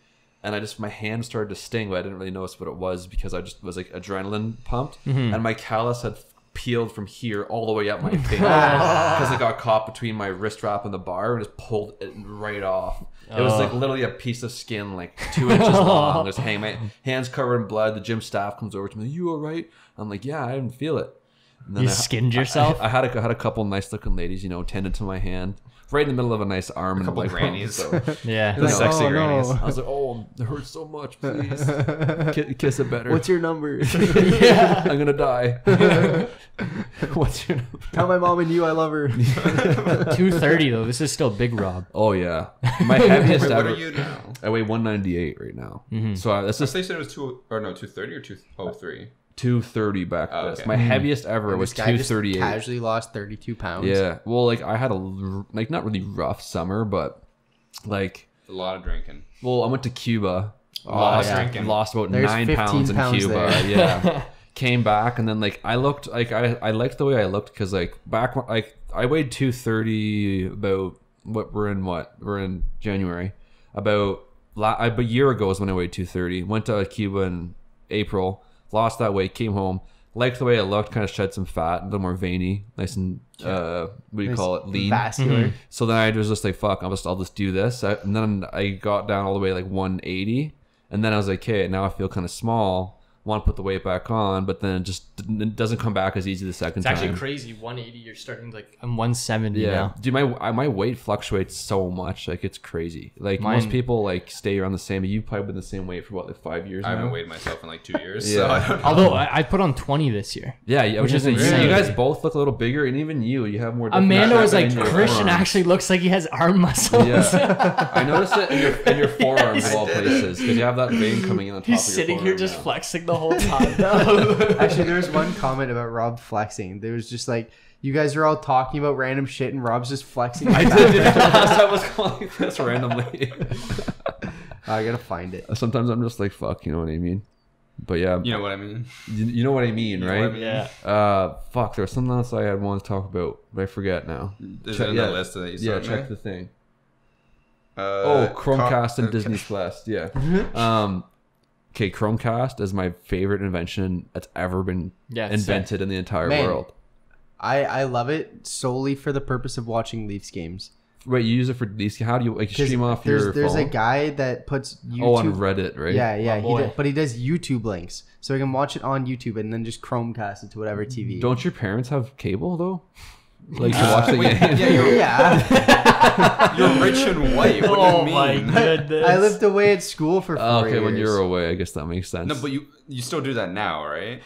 and I just my hand started to sting, but I didn't really notice what it was because I just was like adrenaline pumped, and my callus had peeled from here all the way up my finger because it got caught between my wrist wrap and the bar and just pulled it right off. It was like oh. literally a piece of skin, like two inches long, just hanging. My hands covered in blood. The gym staff comes over to me. You all right? I'm like, yeah, I didn't feel it. And You I- skinned yourself? I, I had a, I had a couple nice looking ladies, you know, tended to my hand, right in the middle of a nice arm and a couple leg grannies. So yeah. The sexy oh, grannies. no. I was like, oh, it hurts so much. Please Ki- kiss it better. What's your number? yeah, I'm gonna die. What's your number? Tell my mom and you I love her. 230 though. This is still big Rob. Oh yeah, my heaviest Wait, what ever. are you now? I weigh 198 right now. So uh, this I is they said it was two or no two thirty or two oh three. 230 back Oh, this. okay. My hmm. heaviest ever was this guy just 238. casually lost 32 pounds. Yeah. Well, like I had a like not really rough summer, but like A lot of drinking. well, I went to Cuba. lot of lost, drinking. lost about There's nine 15 pounds in pounds Cuba. there. Yeah. Came back and then like I looked like I I liked the way I looked because like back when- like I weighed two thirty about what we're in what we're in January about la- a year ago is when I weighed two thirty. Went to Cuba in April, lost that weight, came home. Liked the way it looked, kind of shed some fat, a little more veiny, nice and uh, what do you Nice call it, lean. Vascular. So then I was just like, fuck, I'll just I'll just do this. I, and then I got down all the way like 180, and then I was like, okay, now I feel kind of small. Want to put the weight back on, but then it just it doesn't come back as easy the second It's time. It's actually crazy. 180, you're starting like I'm 170 Yeah, now. dude, my my weight fluctuates so much, like it's crazy. Like most people like stay around the same. You've probably been the same weight for what, like five years I haven't weighed myself in like two years, Yeah. so I don't know. Although I, I put on 20 this year. Yeah, yeah, Which which is is you, insane. you guys both look a little bigger, and even you, you have more. Amanda was like, definition in your Christian forearms." actually looks like he has arm muscles. Yeah, I noticed it in your in your forearms of all places because you have that vein coming in on top. He's of your sitting here just now. flexing the whole time. though. Actually, there was one comment about Rob flexing. There was just like you guys are all talking about random shit, and Rob's just flexing. I did. Last I was calling this randomly. I gotta find it. Sometimes I'm just like, fuck, you know what I mean? But yeah, You know what I mean? you, you know what I mean, know what right? I mean? yeah. Uh, fuck. There was something else I had wanted to talk about, but I forget now. Is Check- it in yeah. the list that you Yeah, check me? the thing. Uh, Oh, Chromecast co- and okay. Disney Plus. Yeah. um, okay, Chromecast is my favorite invention that's ever been Yeah, it's invented in the entire Man. world. I I love it solely for the purpose of watching Leafs games. Wait, you use it for these? How do you like 'Cause stream off there's your there's phone? a guy that puts YouTube. oh, on Reddit, right? Yeah, yeah, My he boy. does, but he does YouTube links, so I can watch it on YouTube and then just Chromecast it to whatever TV. Don't your parents have cable though? Like to watch the wait, game? yeah, you're- yeah. You're rich and white. What oh do you oh my mean? goodness. I lived away at school for four Oh, okay, years. when you're away, I guess that makes sense. No, but you you still do that now, right?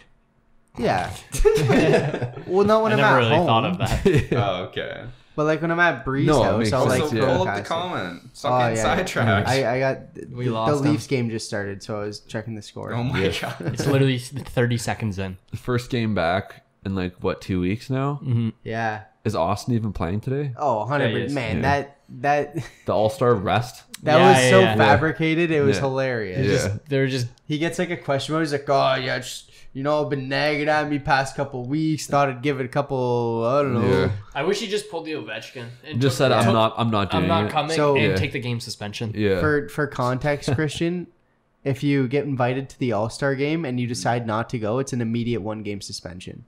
Yeah. well, not when I am never at really home. thought of that. Oh, okay. but like when I'm at Bree's No, it house, I'll like so yeah. pull up the comment. Stop Oh, getting yeah. sidetracked. I, I got We the, lost the him. Leafs game just started, so I was checking the score. oh my Yeah. god. It's literally 30 seconds in. the first game back in like what two weeks now? Mm-hmm. Yeah. Is Austin even playing today? Oh, 100 Yeah, man, Yeah. that that The All Star rest. that Yeah, was yeah, so yeah. fabricated. It was Yeah. hilarious. Yeah. Just, they're just He gets like a question mark. He's like, "Oh yeah, just you know, been nagging at me past couple weeks. Thought I'd give it a couple. I don't know." Yeah. I wish he just pulled the Ovechkin. And Just took- said I'm not. I'm not doing I'm not it. coming So- and Yeah. take the game suspension. Yeah. For for context, Christian, if you get invited to the All Star game and you mm. decide not to go, it's an immediate one game suspension.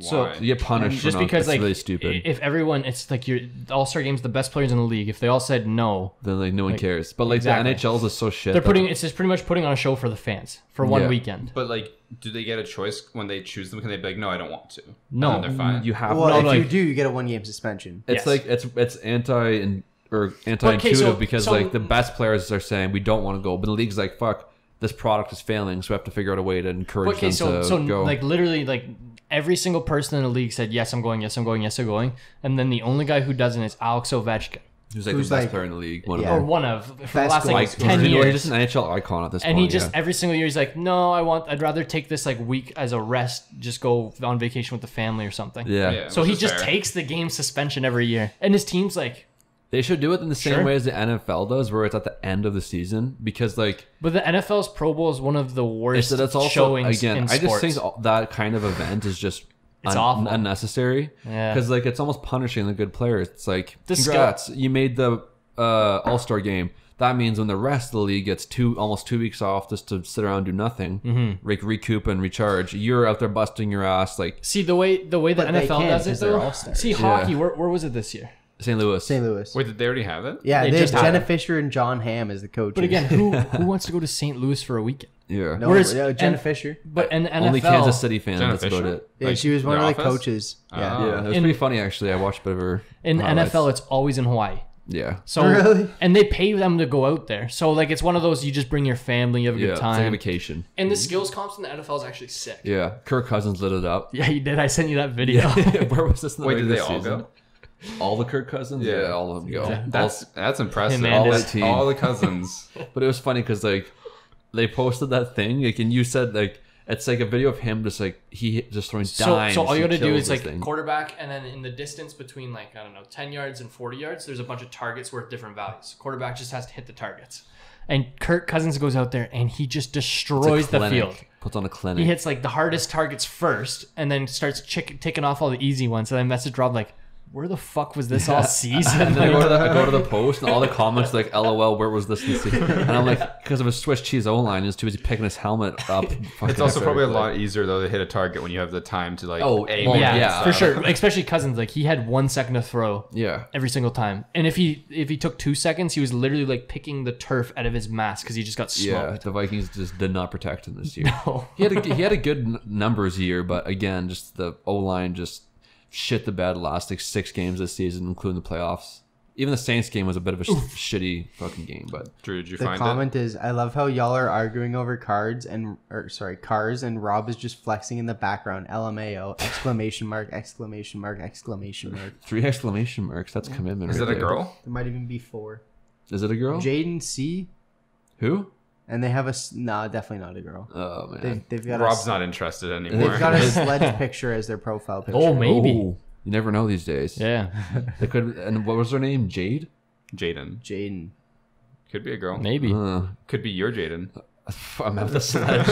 So- Why? you get punished. just for not, because it's like really stupid. if everyone it's like your All Star games the best players in the league if they all said no then like no one like, cares. But like exactly. the NHL's is so shit. they're that- putting it's just pretty much putting on a show for the fans for one Yeah. weekend. But like, do they get a choice when they choose them? Can they be like, no, I don't want to? No. and then they're fine. You have. well, no, if like- you do, you get a one game suspension. it's Yes. like it's it's anti and or anti-intuitive so- because so- like the best players are saying we don't want to go, but the league's like fuck. This product is failing, so we have to figure out a way to encourage Okay, them so to so go. like literally like every single person in the league said yes I'm going yes I'm going yes I'm going and then the only guy who doesn't is Alex Ovechkin who's like who's the best like- player in the league. One Yeah. or of them. one of for the last goal like ten years. He's years. just an NHL icon at this And point. he just yeah. every single year he's like, no, I want, I'd rather take this like week as a rest, just go on vacation with the family or something. yeah. Yeah. So he just fair. takes the game suspension every year, and his team's like, They should do it in the same Sure. way as the NFL does, where it's at the end of the season, because like but the NFL's Pro Bowl is one of the it's, worst that's also showings again. in I just sports. think all- that kind of event is just It's awful. unnecessary. Yeah. because like it's almost punishing the good players. It's like The skill- congrats, you made the uh, All Star game. That means when the rest of the league gets two almost two weeks off just to sit around and do nothing, Mm-hmm. like recoup and recharge, you're out there busting your ass like See the way the way the But they NFL can't does it 'cause they're though. all-stars. See Yeah. hockey, where, where was it this year? St. Louis. St. Louis. Wait, did they already have it? Yeah, They they, just had Jenna it. Fischer and Jon Hamm as the coaches. But again, who who wants to go to St. Louis for a weekend? Yeah. no, whereas- yeah, Jenna and- Fischer. But in the NFL, Only Kansas City fans. Jenna That's about Fischer? it. Yeah, Like, she was one their of the office? coaches. Yeah. Oh. Yeah, it was In- pretty funny actually. I watched a bit of her. in highlights. NFL, it's always in Hawaii. Yeah. So Really? and they pay them to go out there. So like it's one of those you just bring your family, you have a Yeah, good it's like a time. vacation. and the skills comps in the NFL is actually sick. Yeah, Kirk Cousins lit it up. Yeah, you did. I sent you that video. Where was this? In the Wait, did they regular all season? go? All the Kirk Cousins? Yeah. Yeah, all of them go. Yeah. That's that's impressive. All, his the, team. all the cousins. But it was funny because like they posted that thing, like, and you said like it's like a video of him just like he just throwing So, dimes. so all you got to do is like thing. quarterback, and then in the distance between like I don't know, ten yards and forty yards, there's a bunch of targets worth different values. Quarterback just has to hit the targets, and Kirk Cousins goes out there and he just destroys the field. Puts on a clinic. He hits like the hardest targets first, and then starts chick- ticking off all the easy ones. And I messaged Rob like, where the fuck was this all season? And then I go, to the, I go to the post and all the comments like, "LOL, where was this?" this season?" And I'm like, because of a Swiss cheese O line, he's too busy picking his helmet up. It's also probably a lot easier though to hit a target when you have the time to like Oh, aim well, yeah, yeah. for uh, sure. Especially Cousins, like he had one second to throw Yeah, every single time, and if he if he took two seconds, he was literally like picking the turf out of his mask because he just got yeah. The Vikings just did not protect him this year. No. He had a, he had a good numbers year, but again, just the O line just shit the bed last like six games this season, including the playoffs. Even the Saints game was a bit of a sh- shitty fucking game, but Drew, did you The find comment is, I love how y'all are arguing over cards and, or sorry, cars, and Rob is just flexing in the background. LMAO! Exclamation mark! Exclamation mark! Exclamation mark! three exclamation marks. That's commitment. it? Is right it a there. girl? There might even be four. Is it a girl? Jaden C, Who? And they have a s- nah, definitely not a girl. Oh man. They've, they've got Rob's a, not interested anymore. They've got a sledge picture as their profile picture. Oh, maybe. Oh, you never know these days. Yeah, They could. And what was her name? Jade. Jaden Jaden. could be a girl. maybe. Uh, Could be your Jaden. I'm at the sledge.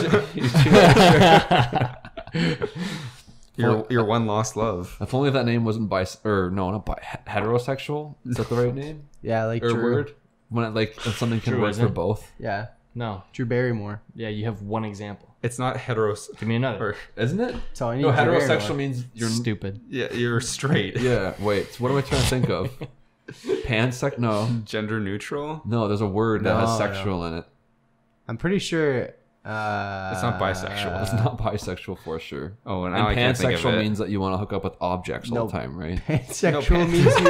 Your your one lost love. if only that name wasn't bi or no, not bi heterosexual. Is that the right name Yeah, like or Drew. word? When it, like if something can Drew, work isn't for both, Yeah, No. Drew Barrymore. Yeah, you have one example. It's not heteros. Give me another. Or isn't it? That's all I need. No, Drew heterosexual Barrymore. means you're. stupid. yeah, you're straight. Yeah. Wait. So what am I trying to think of? Pansec? No. Gender neutral. No. There's a word that No, has sexual in it. I'm pretty sure. Uh, It's not bisexual. It's not bisexual for sure. Oh, and And I can't think of pansexual it. means that you want to hook up with objects all the time, right? Pansexual pan- means you.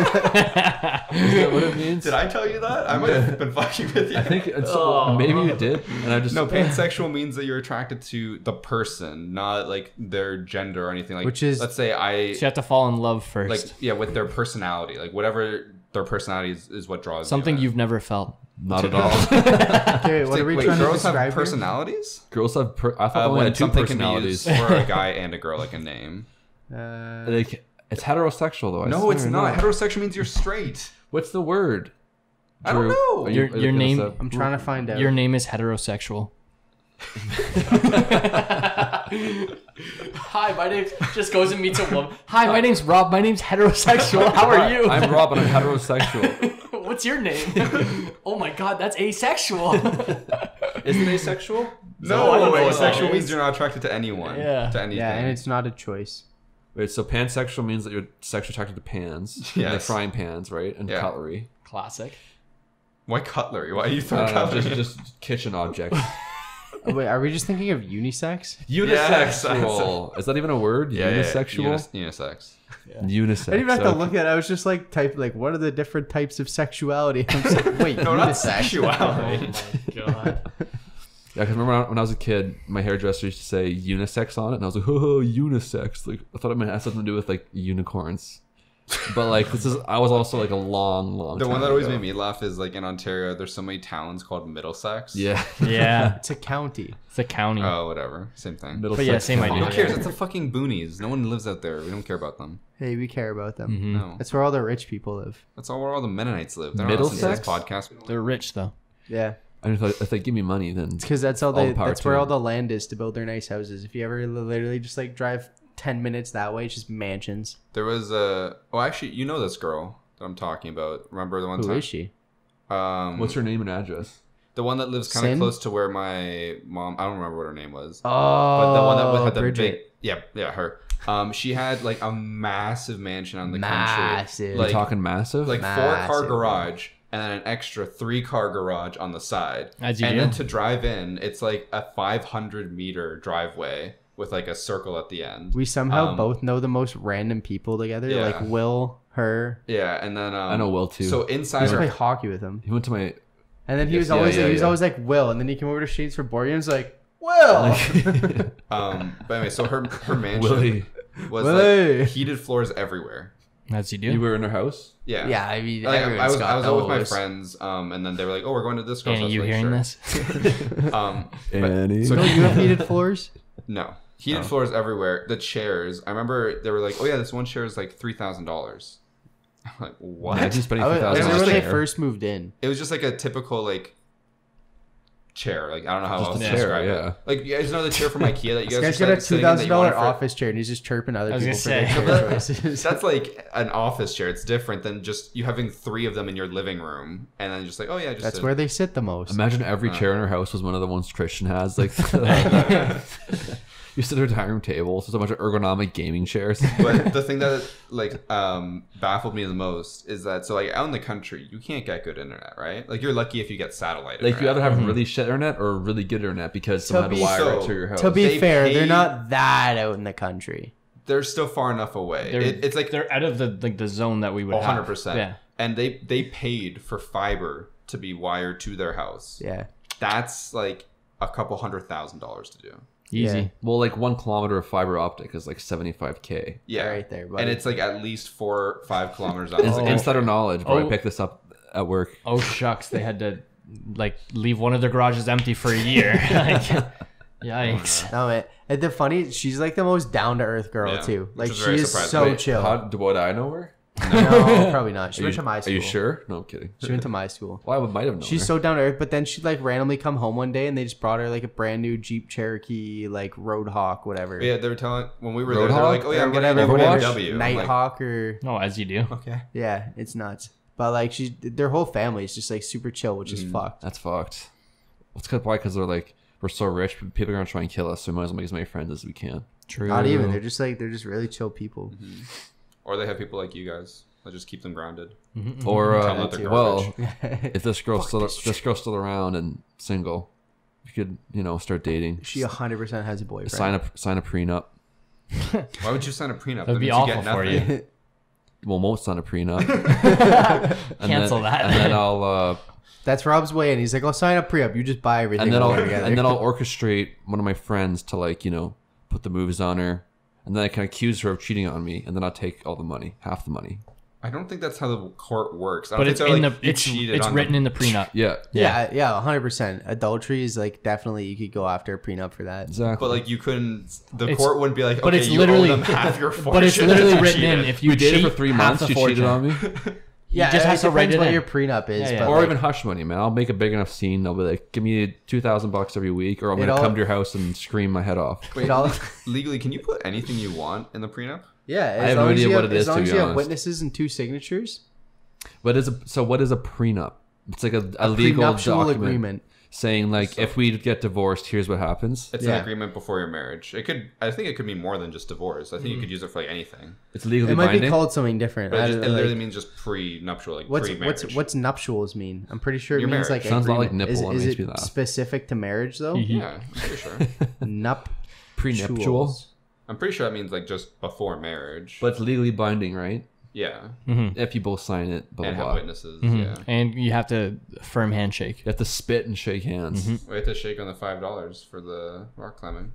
Is that what it means? Did I tell you that? I might have been fucking with you. I think it's, maybe you did, and I just No, pansexual means that you're attracted to the person, not like their gender or anything. Like, Which is- let's say I So you have to fall in love first. like yeah with their personality, like whatever their personality is, is what draws Something you. you've never felt. Not at all. Okay, what Wait, are we wait, trying to girls have describe? here? personalities? Girls have. Per- I thought Uh, they only when had two something can be used personalities. for a guy and a girl, like a name. Uh, Like, it's heterosexual though. I No, it's swear, not. Heterosexual means you're straight. What's the word? I don't know. are you- Your- are you your looking this name- up? I'm trying to find out. Your name is heterosexual. Hi, my name just goes and meets a woman. Hi, my name's Rob. My name's heterosexual. How are you? I'm Rob, and I'm heterosexual. What's your name? oh my god, that's asexual. Isn't asexual? no, I don't know what asexual that means is. you're not attracted to anyone. Yeah. To anything. yeah, and it's not a choice. Wait, so pansexual means that you're sexually attracted to pans, Yeah. like frying pans, right, and Yeah. cutlery. Classic. Why cutlery? Why are you throwing throw don't know, cutlery? just just kitchen objects. Oh, wait, are we just thinking of unisex? Yes, Unisexual. Is that even a word? yeah, yeah, Unisexual. unis- unisex. Unisex. I didn't even have to okay. look at it. I was just like type like what are the different types of sexuality? I'm just like, wait, No, not unisex. sexuality. Oh my god. Yeah, because remember when I, when I was a kid, my hairdresser used to say unisex on it, and I was like, oh, unisex. Like I thought it might have something to do with like unicorns. But like this is, I was also like a long, long. The one time that always ago. made me laugh is like in Ontario, there's so many towns called Middlesex. Yeah. Yeah, It's a county. it's a county. Oh, whatever. Same thing. Middlesex But yeah, same idea. Who cares? It's the fucking boonies. No one lives out there. We don't care about them. Hey, we care about them. Mhm. No. That's where all the rich people live. That's all where all the Mennonites live. They're not listening to this Middlesex? podcast. They're rich though. Yeah, I just thought if they give me money, then because that's all All they. the that's where all the land is to build their nice houses. If you ever literally just like drive ten minutes that way, it's just mansions. There was a. Oh, actually, you know this girl that I'm talking about. Remember the one Who time? is she? Um, what's her name and address? The one that lives kind of Sin? close to where my mom. I don't remember what her name was. Oh, but the one that had the Bridget. big. Yeah, yeah, her. Um, she had like a massive mansion on the Massive. country. Like, Like, talking massive. like four car Massive. garage and then an extra three car garage on the side. As you and do. then to drive in, it's like a 500 meter driveway with like a circle at the end. We somehow Um, both know the most random people together. Yeah. Like Will, her. Yeah, and then um, I know Will, too. So I inside, used to her, play hockey with him, he went to my. and then he was yeah, always yeah, he was always like Will, and then he came over to Shades for board was like Will. um, but anyway, so her her mansion Willie. was Willie. like heated floors everywhere. As you do. You were in her house. Yeah, yeah, I mean, Like, I everyone's was got I was out with my friends, um, and then they were like, "Oh, we're going to this girl's Annie, house." you Like, hearing sure. this? Um, but- Annie. so No, you have heated floors. No. Heated Oh. floors everywhere. The chairs. I remember they were like, "Oh yeah, this one chair is like three thousand dollars." I'm like, what? Imagine spending I was, three I was It was there just when they first moved in. It was just like a typical like chair. Like I don't know how Just else a to chair, describe yeah. it. Like you guys know the chair from IKEA that you This guys guy's got a two thousand dollar sitting in that thousand you dollar want it for- office chair, and he's just chirping other I was people for their gonna chair choices. That's like an office chair. It's different than just you having three of them in your living room, and then just like, oh yeah, just That's sit. where they sit the most. Imagine every Uh. chair in her house was one of the ones Christian has. Like, you sit at her dining room table, so it's a bunch of ergonomic gaming chairs. but the thing that like um baffled me the most is that so like out in the country you can't get good internet right like you're lucky if you get satellite Like, you either internet. have really shit internet or really good internet because someone had to be- wire it to your house. to be They fair, pay- they're not that out in the country. they're still far enough away it, it's like they're out of the like the zone that we would. 100 have. percent Yeah. and they they paid for fiber to be wired to their house Yeah. that's like a couple hundred thousand dollars to do Easy. Yeah. well, like one kilometer of fiber optic is like 75k. yeah Right there, buddy. and it's like at least four five kilometers out It's Oh. insider knowledge, bro. I Oh. picked this up at work. Oh shucks, they had to like leave one of their garages empty for a year. like, oh, yikes. No, man. And the funny, she's like the most down to earth girl Yeah, too. Like is she is surprising. so Wait, chill. How would I know her? No, probably not. She Are went you, to my school. are you sure? No, I'm kidding. She went to my school. Well, I might have known She's her. so down to earth, but then she'd like randomly come home one day and they just brought her like a brand new Jeep Cherokee, like Roadhawk, whatever. yeah they were telling when we were there they're like oh yeah or i'm getting whatever, a whatever. BMW I'm like, Nighthawk or No, as you do. okay yeah, it's nuts. But like she's their whole family is just like super chill, which is mm, fucked. That's fucked. It's cause, why? Because they're like, we're so rich, but people are gonna try and kill us, so we might as well make as many friends as we can. True. Not even. They're just like they're just really chill people. Mm-hmm. Or they have people like you guys that just keep them grounded Or Tell them uh, that they're well, if this girl's still this girl's still around and single, you could you know start dating. she hundred percent has a boyfriend. sign a sign a prenup. why would you sign a prenup That'd That be means awful for you. Well, won't sign a prenup. And Cancel then, that. And then I'll uh, That's Rob's way, and he's like, "I'll sign a pre-up. You just buy everything." and then I'll together. and then I'll orchestrate one of my friends to like you know put the movies on her, and then I can accuse her of cheating on me, and then I'll take all the money, half the money. I don't think that's how the court works. I But don't it's think they're in like, the "You it's cheated it's on written them." in the prenup. Yeah, yeah, yeah, hundred percent. Adultery is like definitely you could go after a prenup for that. exactly. But like you couldn't, the It's- court wouldn't be like, but okay, it's you literally- owe them half your fortune. But it's literally you written in cheated. if you we dated for three half months. the You cheated fortune. on me, Yeah, just it have to depends write it what in. your prenup is, Yeah, yeah. but or like, even hush money, man. I'll make a big enough scene. I'll be like, give me two thousand bucks every week, or I'm gonna all- come to your house and scream my head off. Wait, all- legally, can you put anything you want in the prenup? yeah, as have long no idea you what have, it is, As long to as be you have witnesses and two signatures, What is a so? What is a prenup? It's like a, a, a legal document agreement. Saying like So- if we get divorced, here's what happens. It's Yeah. an agreement before your marriage. It could, I think, it could mean more than just divorce. I think you mm. could use it for like anything. It's legally It might binding. be called something different. But it, just, it know, literally like, means just pre-nuptial, like what's pre-marriage. what's what's nuptials mean? I'm pretty sure it Your means marriage. like Sounds a lot like nipple, Is, it is makes me it laugh. specific to marriage though? Mm-hmm. Yeah, I'm pretty sure. Nup. prenuptial, I'm pretty sure that means like just before marriage. but it's legally binding, right? Yeah, If you both sign it, blah and blah have blah. witnesses. Mhm. Yeah, And you have to firm handshake. You have to spit and shake hands. we have to shake on the five dollars for the rock climbing.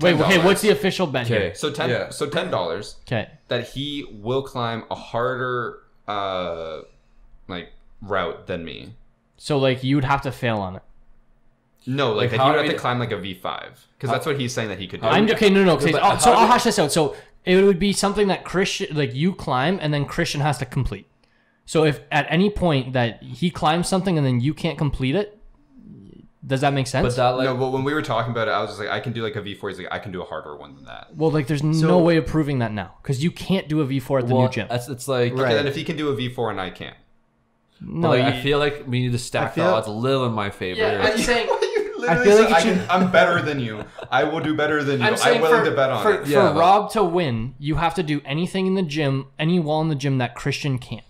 Wait, okay, $10. what's the official bet here? So ten, Yeah. so ten dollars Okay. that he will climb a harder, uh, like route than me. So like you would have to fail on it. No, like, Like, that he would have to climb like a V five because that's what he's saying that he could do. I'm okay. No, no. Okay, but oh, so I'll hash this out. So it would be something that Christian, like you climb, and then Christian has to complete. So if at any point that he climbs something and then you can't complete it, does that make sense? But that like no, but when we were talking about it, I was just like, I can do like a V four. He's like, I can do a harder one than that. well, like there's no way of proving that now because you can't do a V4 at the well, new gym. That's it's like Okay, Right. then if he can do a V four and I can't, No, like, I you- feel like we need to stack feel- the odds a little in my favor. Yeah, I'm saying. I feel like I should- can, I'm better than you. I will do better than you. I'm I'm, willing for, to bet on for, it. for Yeah, Rob to win, you have to do anything in the gym, any wall in the gym that Christian can't.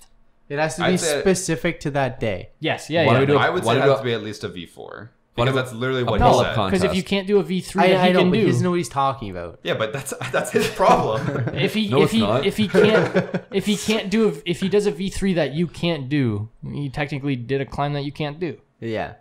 It has to be say- specific to that day. Yes, yeah, Why yeah. do we do I would Why say it has to be at least a V four because that's literally what pull-up he said. Because if you can't do a V3 I, that he I know, can but he do, doesn't know what he's talking about. Yeah, but that's that's his problem. if he No, if he not. if he can't if he can't do a, if he does a V3 that you can't do, he technically did a climb that you can't do. Yeah.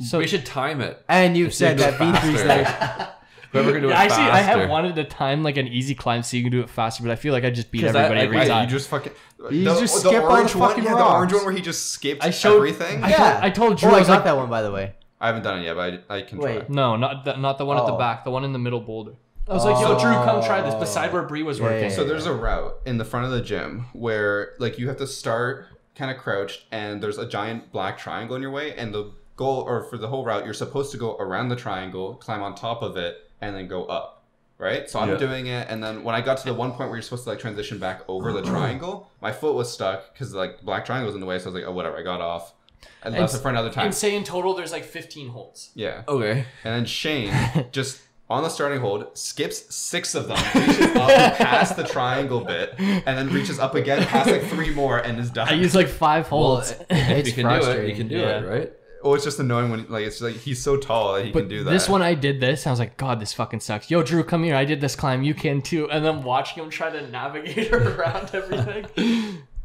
So we should time it. And you've said do that it V3's faster. there. Whoever can do it actually, I faster. have wanted to time like an easy climb so you can do it faster, but I feel like I just beat 'Cause I- everybody I every agree. Right, time. you just fucking. You the, just the skip all the orange one, fucking yeah, the orange one where he just skipped I showed- everything. I I, told- I told Drew Oh, I I was got like, that one by the way. I haven't done it yet, but I, I can Wait. try. no, not the, not the one at the Oh. back, the one in the middle boulder. I was like, yo, oh. Drew, come try this beside where oh. Bree was Yeah, working. yeah, So there's a route in the front of the gym where like you have to start kind of crouched and there's a giant black triangle in your way and the goal or for the whole route, you're supposed to go around the triangle, climb on top of it, and then go up. Right? So I'm Yeah. doing it, and then when I got to the one point where you're supposed to like transition back over the triangle, my foot was stuck because like black triangle was in the way. So I was like, oh whatever, I got off. I left And it for another time. And say in total, there's like 15 holds. Yeah. Okay. And then Shane just on the starting hold skips six of them, reaches up past the triangle bit, and then reaches up again past like three more and is done. I use like five holds. It's you can do it. You can do Yeah. it, right? Oh, it's just annoying when like it's like he's so tall that he But can do that. this one, I did this. I was like, God, this fucking sucks. Yo, Drew, come here. I did this climb. You can too. And then watching him try to navigate around everything.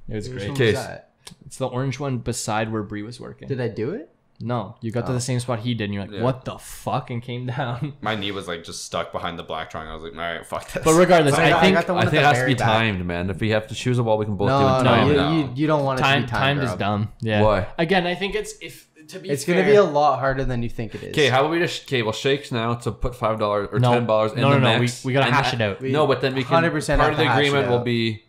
It was Which great. one was Case. that? It's the orange one beside where Bree was working. Did I do it? no, you got to the oh. same spot he did, and you're like, Yeah. what the fuck? And came down. my knee was like just stuck behind the black triangle. I was like, all right, fuck this. But regardless, I I I think got the one I at think it has to be back. timed, man. If we have to choose a wall, we can both do it no, timed. you, No. you, you don't want it time to be timed, timed is dumb. Yeah. Why? Again, I think it's if to be It's fair, gonna be a lot harder than you think it is. Okay, how about we just okay? Well, shakes now to put five dollars or No. ten dollars in No, the no, no, mix. we- we gotta and hash that- it out. We no, but then we can 100% part have of the hash it agreement will out. be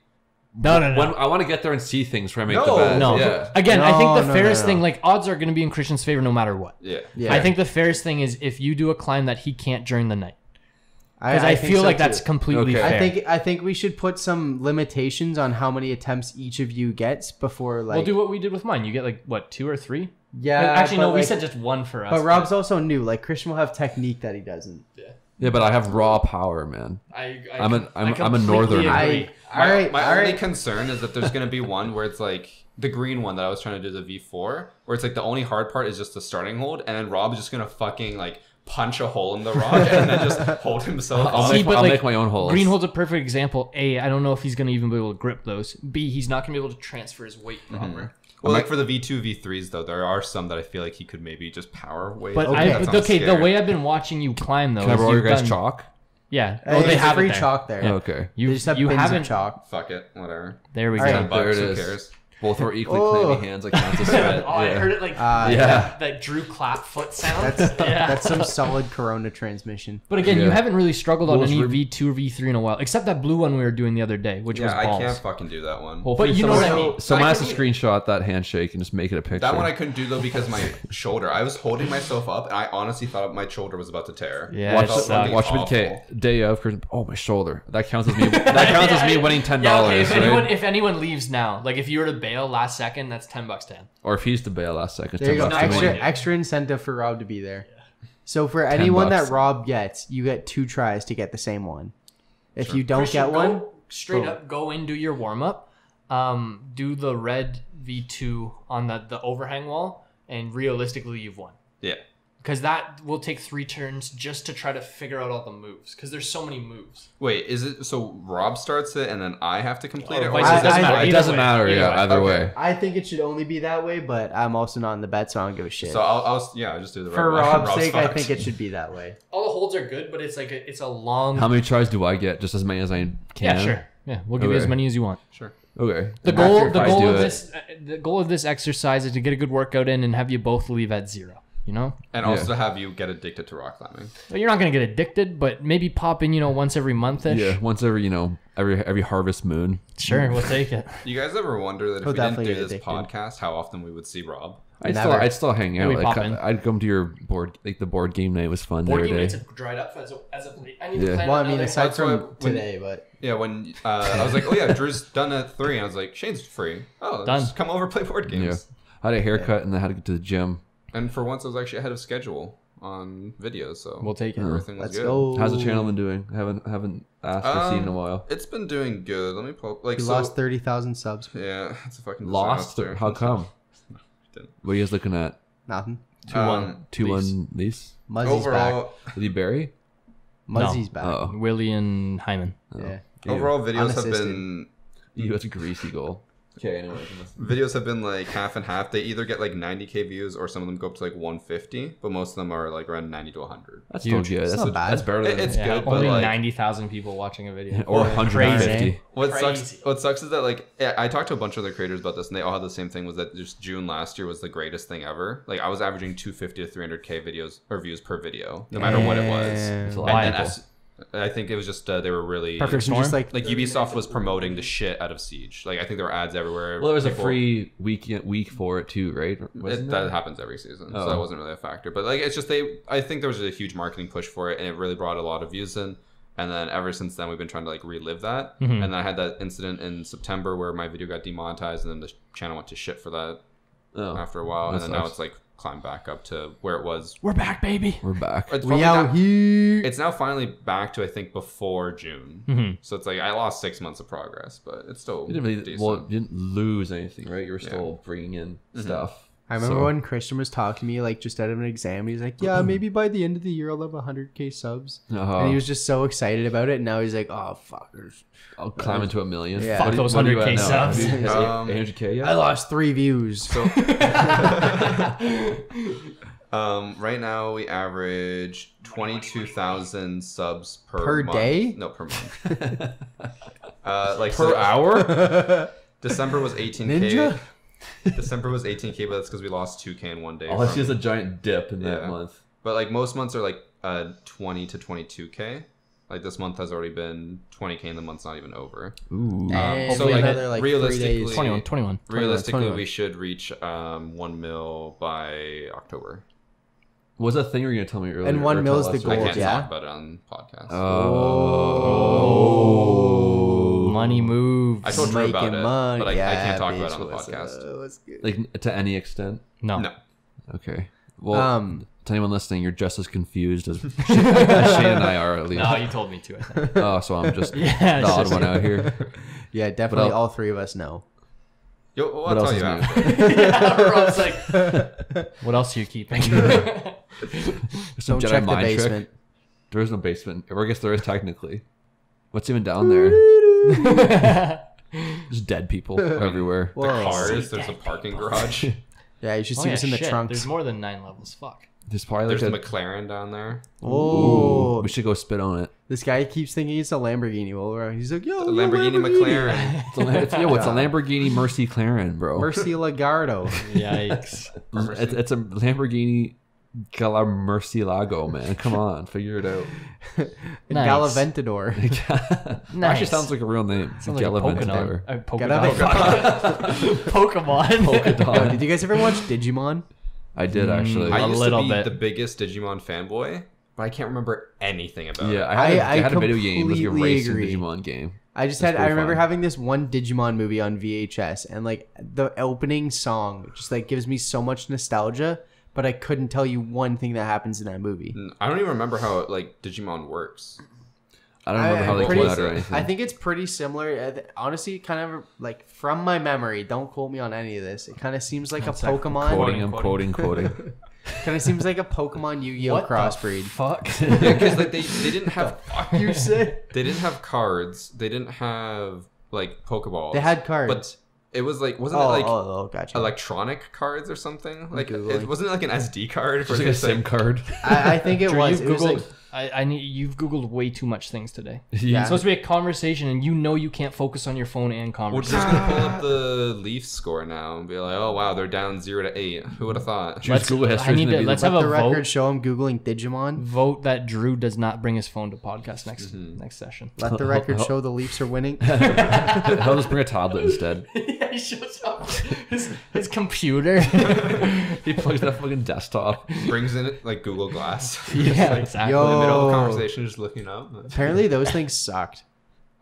No, no, no. when I want to get there and see things before I make No. the bet. no. Yeah. Again, I No, think the no, fairest no, no. thing, like odds are going to be in Christian's favor no matter what. yeah. Yeah. I think the fairest thing is if you do a climb that he can't during the night, because I, think feel so, like too. that's completely Okay. fair. I think I think we should put some limitations on how many attempts each of you gets before like we'll do what we did with mine. You get like what two or three? Yeah. Actually, but, no, we said just one for us. But Rob's also new. Like Christian will have technique that he doesn't. Yeah, Yeah, but I have raw power, man. I, I, I'm a- I I'm- I'm a completely northerner. agree. I My, all right. my all only right. concern is that there's gonna be one where it's like the green one that I was trying to do the V4, where it's like the only hard part is just the starting hold, and then Rob's just gonna fucking like punch a hole in the rock and then just hold himself I'll. See, make, but, I'll like, make my own holes. Green hold's a perfect example. A, I don't know if he's going to even be able to grip those. B, he's not gonna be able to transfer his weight mm-hmm. proper. Well, like for the V2, V3s though, there are some that I feel like he could maybe just power weight. But Okay. I That's okay, the way I've been watching you climb though. Can I is borrow your guys' done- chalk? Yeah. Hey, oh, they have free there. chalk there. Okay. You They just have you bins haven't. chalk. fuck it, whatever. There we All go. right. Bucks, There it who is. cares? Both were equally Oh. clammy hands like counts as sweat. Oh, I heard it like Uh, Yeah. that Drew clap foot sound. That's yeah. that's some solid Corona transmission. But again, you haven't really struggled on any were- V2 or V3 in a while, except that blue one we were doing the other day, which was Yeah, I can't fucking do that one. Hopefully But you know what I mean. Someone I has to screenshot that handshake and just make it a picture. That one I couldn't do though because my shoulder. I was holding myself up, and I honestly thought my shoulder was about to tear. Yeah, I it felt sucks. fucking Watch awful. it, K. Day of Christmas. Oh, my shoulder. That counts as me. That counts as me winning ten Yeah, dollars, okay, if right? anyone if anyone leaves now, like if you were to bail last second, that's ten bucks to him. Or if he's to bail last second, There you ten go. bucks to Extra me. extra incentive for Rob to be there. So for anyone bucks. that Rob gets, you get two tries to get the same one. If Sure. you don't Christian, get go one, straight boom. up go in, do your warm up, um, do the red V two on the the overhang wall, and realistically you've won. Yeah. Because that will take three turns just to try to figure out all the moves. Because there's so many moves. Wait, is it so Rob starts it and then I have to complete Or it? vice is versa. it just I- I- like- It doesn't way, matter. either Yeah, way. either Okay. way. I think it should only be that way, but I'm also not in the bet, so I don't give a shit. So I'll, I'll yeah, I'll just do the for red. Rob's Rob's sake, I think it should be that way. All the holds are good, but it's like a, it's a long. How many tries do I get? Just as many as I can. Yeah, sure. Yeah, we'll give you as many as you want. Sure. Okay. The And goal, the goal of it- this, uh, the goal of this exercise is to get a good workout in and have you both leave at zero. You know, And Yeah. also have you get addicted to rock climbing. well, you're not gonna get addicted, but maybe pop in, you know, once every month ish. Yeah, once every you know every every harvest moon. Sure, we'll take it. You guys ever wonder that if He'll we didn't do this addicted. podcast, how often we would see Rob? I'd Never. still I'd still hang out. Like, pop co- in. I'd come to your board like the board game night was fun board the game other nights have dried up as of, as of late. I need Yeah. Well, I mean, another- aside That's from when- today, but Yeah, when uh, I was like, oh yeah, Drew's done at three, and I was like, Shane's free. Oh, Done. just come over play board games. Yeah. I had a haircut and I had to get to the gym. And for once, I was actually ahead of schedule on videos, so We'll take it. everything was let's good. go. How's the channel been doing? I haven't haven't asked or seen in a Um, while. It's been doing good. Let me pull. Like, You so, lost thirty thousand subs. Yeah, it's a fucking Lost? disaster. How come? Didn't. What are you guys looking at? Nothing. Two one. Um, Two these- one lease. Muzzy's Overall, Did he bury? back. Muzzy's back. Oh, Willie and Hyman. Yeah. Overall videos have Unassisted. been Ew, that's a greasy goal. Okay, anyway. videos have been like half and half. They either get like 90k views or some of them go up to like 150, but most of them are like around 90 to 100. That's still Huge. good. It's That's, not a, bad. that's better It- than it's Yeah, good, but only like ninety thousand people watching a video. or Yeah. 150. what sucks what sucks is that like I talked to a bunch of other creators about this and they all had the same thing was that just June last year was the greatest thing ever. Like I was averaging 250 to 300k videos or views per video, no matter what it was. Damn. It's a lot And of then people. as, I think it was just uh, they were really Perfect So just Storm? like like Ubisoft was promoting the shit out of Siege. Like I think there were ads everywhere. Well, there was a free week week for it too, right? It, Wasn't that happens every season, so Oh. that wasn't really a factor. But like, it's just they. I think there was a huge marketing push for it, and it really brought a lot of views in. And then ever since then, we've been trying to like relive that. Mhm. And then I had that incident in September where my video got demonetized, and then the channel went to shit for that Oh, after a while. and then now it's like climbed back up to where it was. We're back, baby. we're back. It's we probably out not- here. It's now finally back to I think before June. Mhm. So it's like I lost six months of progress, but it's still You didn't really, decent. well, you didn't lose anything, right? You were still bringing in Mm-hmm. stuff. I remember So- when Christian was talking to me like just out of an exam. He's like, "Yeah, maybe by the end of the year I'll have 100k subs." Uh-huh. And he was just so excited about it. And now he's like, "Oh fuckers, I'll climb into a million. Yeah. What Fuck do you- those what are 100K now? subs. Have you- has Um, 800k yet? I lost three views." So, um, right now we average twenty-two thousand subs per Per month. day? No, per month. uh, like per so hour? December was eighteen k. Ninja. December was eighteen k, but that's because we lost two k in one day. All I from- see is a giant dip in that Yeah. month. But like most months are like uh twenty to twenty-two k. Like this month has already been twenty k, and the month's not even over. Ooh. And so, like, another like realistically- days. 21, 21. Realistically, 21. we should reach um one mil by October. Was that thing you were going to tell me earlier? And one mil is the us I goal, can't yeah. talk about it on podcast. Oh. Money moves. I told Drew about Making it, money. but I, I Yeah, can't talk about it on the what's podcast. up? What's good? Like to any extent? no. No. Okay. Well, Um, to anyone listening, you're just as confused as, as Shane and I are, at least. No, you told me to. I think. Oh, so I'm just Yeah, the it's odd just- one out here. yeah, definitely. I'll- all three of us know. Yo, well, What I'll else tell you is after. yeah, Rob's like, what else are you keeping? There's some Don't Jedi check the mind trick. basement. There is no basement. Or I guess there is technically. What's even down there? Just dead people everywhere. The Whoa. cars, there's a parking garage. Yeah, you should Oh, see yeah, us in the shit. trunks. There's more than nine levels. Fuck. There's probably There's like a a. McLaren down there. Oh, we should go spit on it. this guy keeps thinking it's a Lamborghini. Well, he's like, yo, The yo, Lamborghini McLaren. It's a, Lam- it's, yo, it's a Lamborghini Mercy Claren, bro. Mercy Lagardo. Yikes. It's, it's a Lamborghini Gala Murcielago, man. Come on, figure it out. Nice. Galaventador. Actually, sounds like a real name. Sounds like a Pokemon. Galaventador. Galaventador. Pokemon. Pokemon. Yo, did you guys ever watch Digimon? I did mm, actually. A I used little to be bit. the biggest Digimon fanboy, but I can't remember anything about it. yeah, it. I had, a- I- I had I a video game. It was like a completely racing agree. Digimon game. I just That's had. I remember fun. having this one Digimon movie on VHS, and like the opening song just like gives me so much nostalgia. But I couldn't tell you one thing that happens in that movie. Mm, I don't even remember how like Digimon works. I don't remember how they pretty- came out or anything. I think it's pretty similar. Th- Honestly, kind of like from my memory. Don't quote me on any of this. It kind of seems like That's a like Pokemon. quoting, I'm quoting, quoting. Kind of seems like a Pokemon Yu-Gi-Oh crossbreed. Fuck. Yeah, because like they, they didn't have you say they didn't have cards. They didn't have like Pokeballs. they had cards. But it was like wasn't oh, it like oh, oh, gotcha. electronic cards or something? Like Googling. it wasn't it like an SD card for Just like a SIM like, card. I, I think it was. You've It was like, I, I need you've googled way too much things today. Yeah. It's supposed to be a conversation, and you know you can't focus on your phone and We're conversation. just gonna pull up the Leafs score now and be like, oh wow, they're down zero to eight. Who would have thought? Drew's Google I history is need gonna be let's have the a record vote. show him googling Digimon. Vote that Drew does not bring his phone to podcast next Mm-hmm. next session. Let the record show the Leafs are winning. He'll just bring a tablet instead. yeah, he shows up his, his computer. he plugs that fucking desktop. Brings in like Google Glass. yeah, exactly. Yo. In the middle of the Oh. conversation, just looking up. Apparently, those things sucked.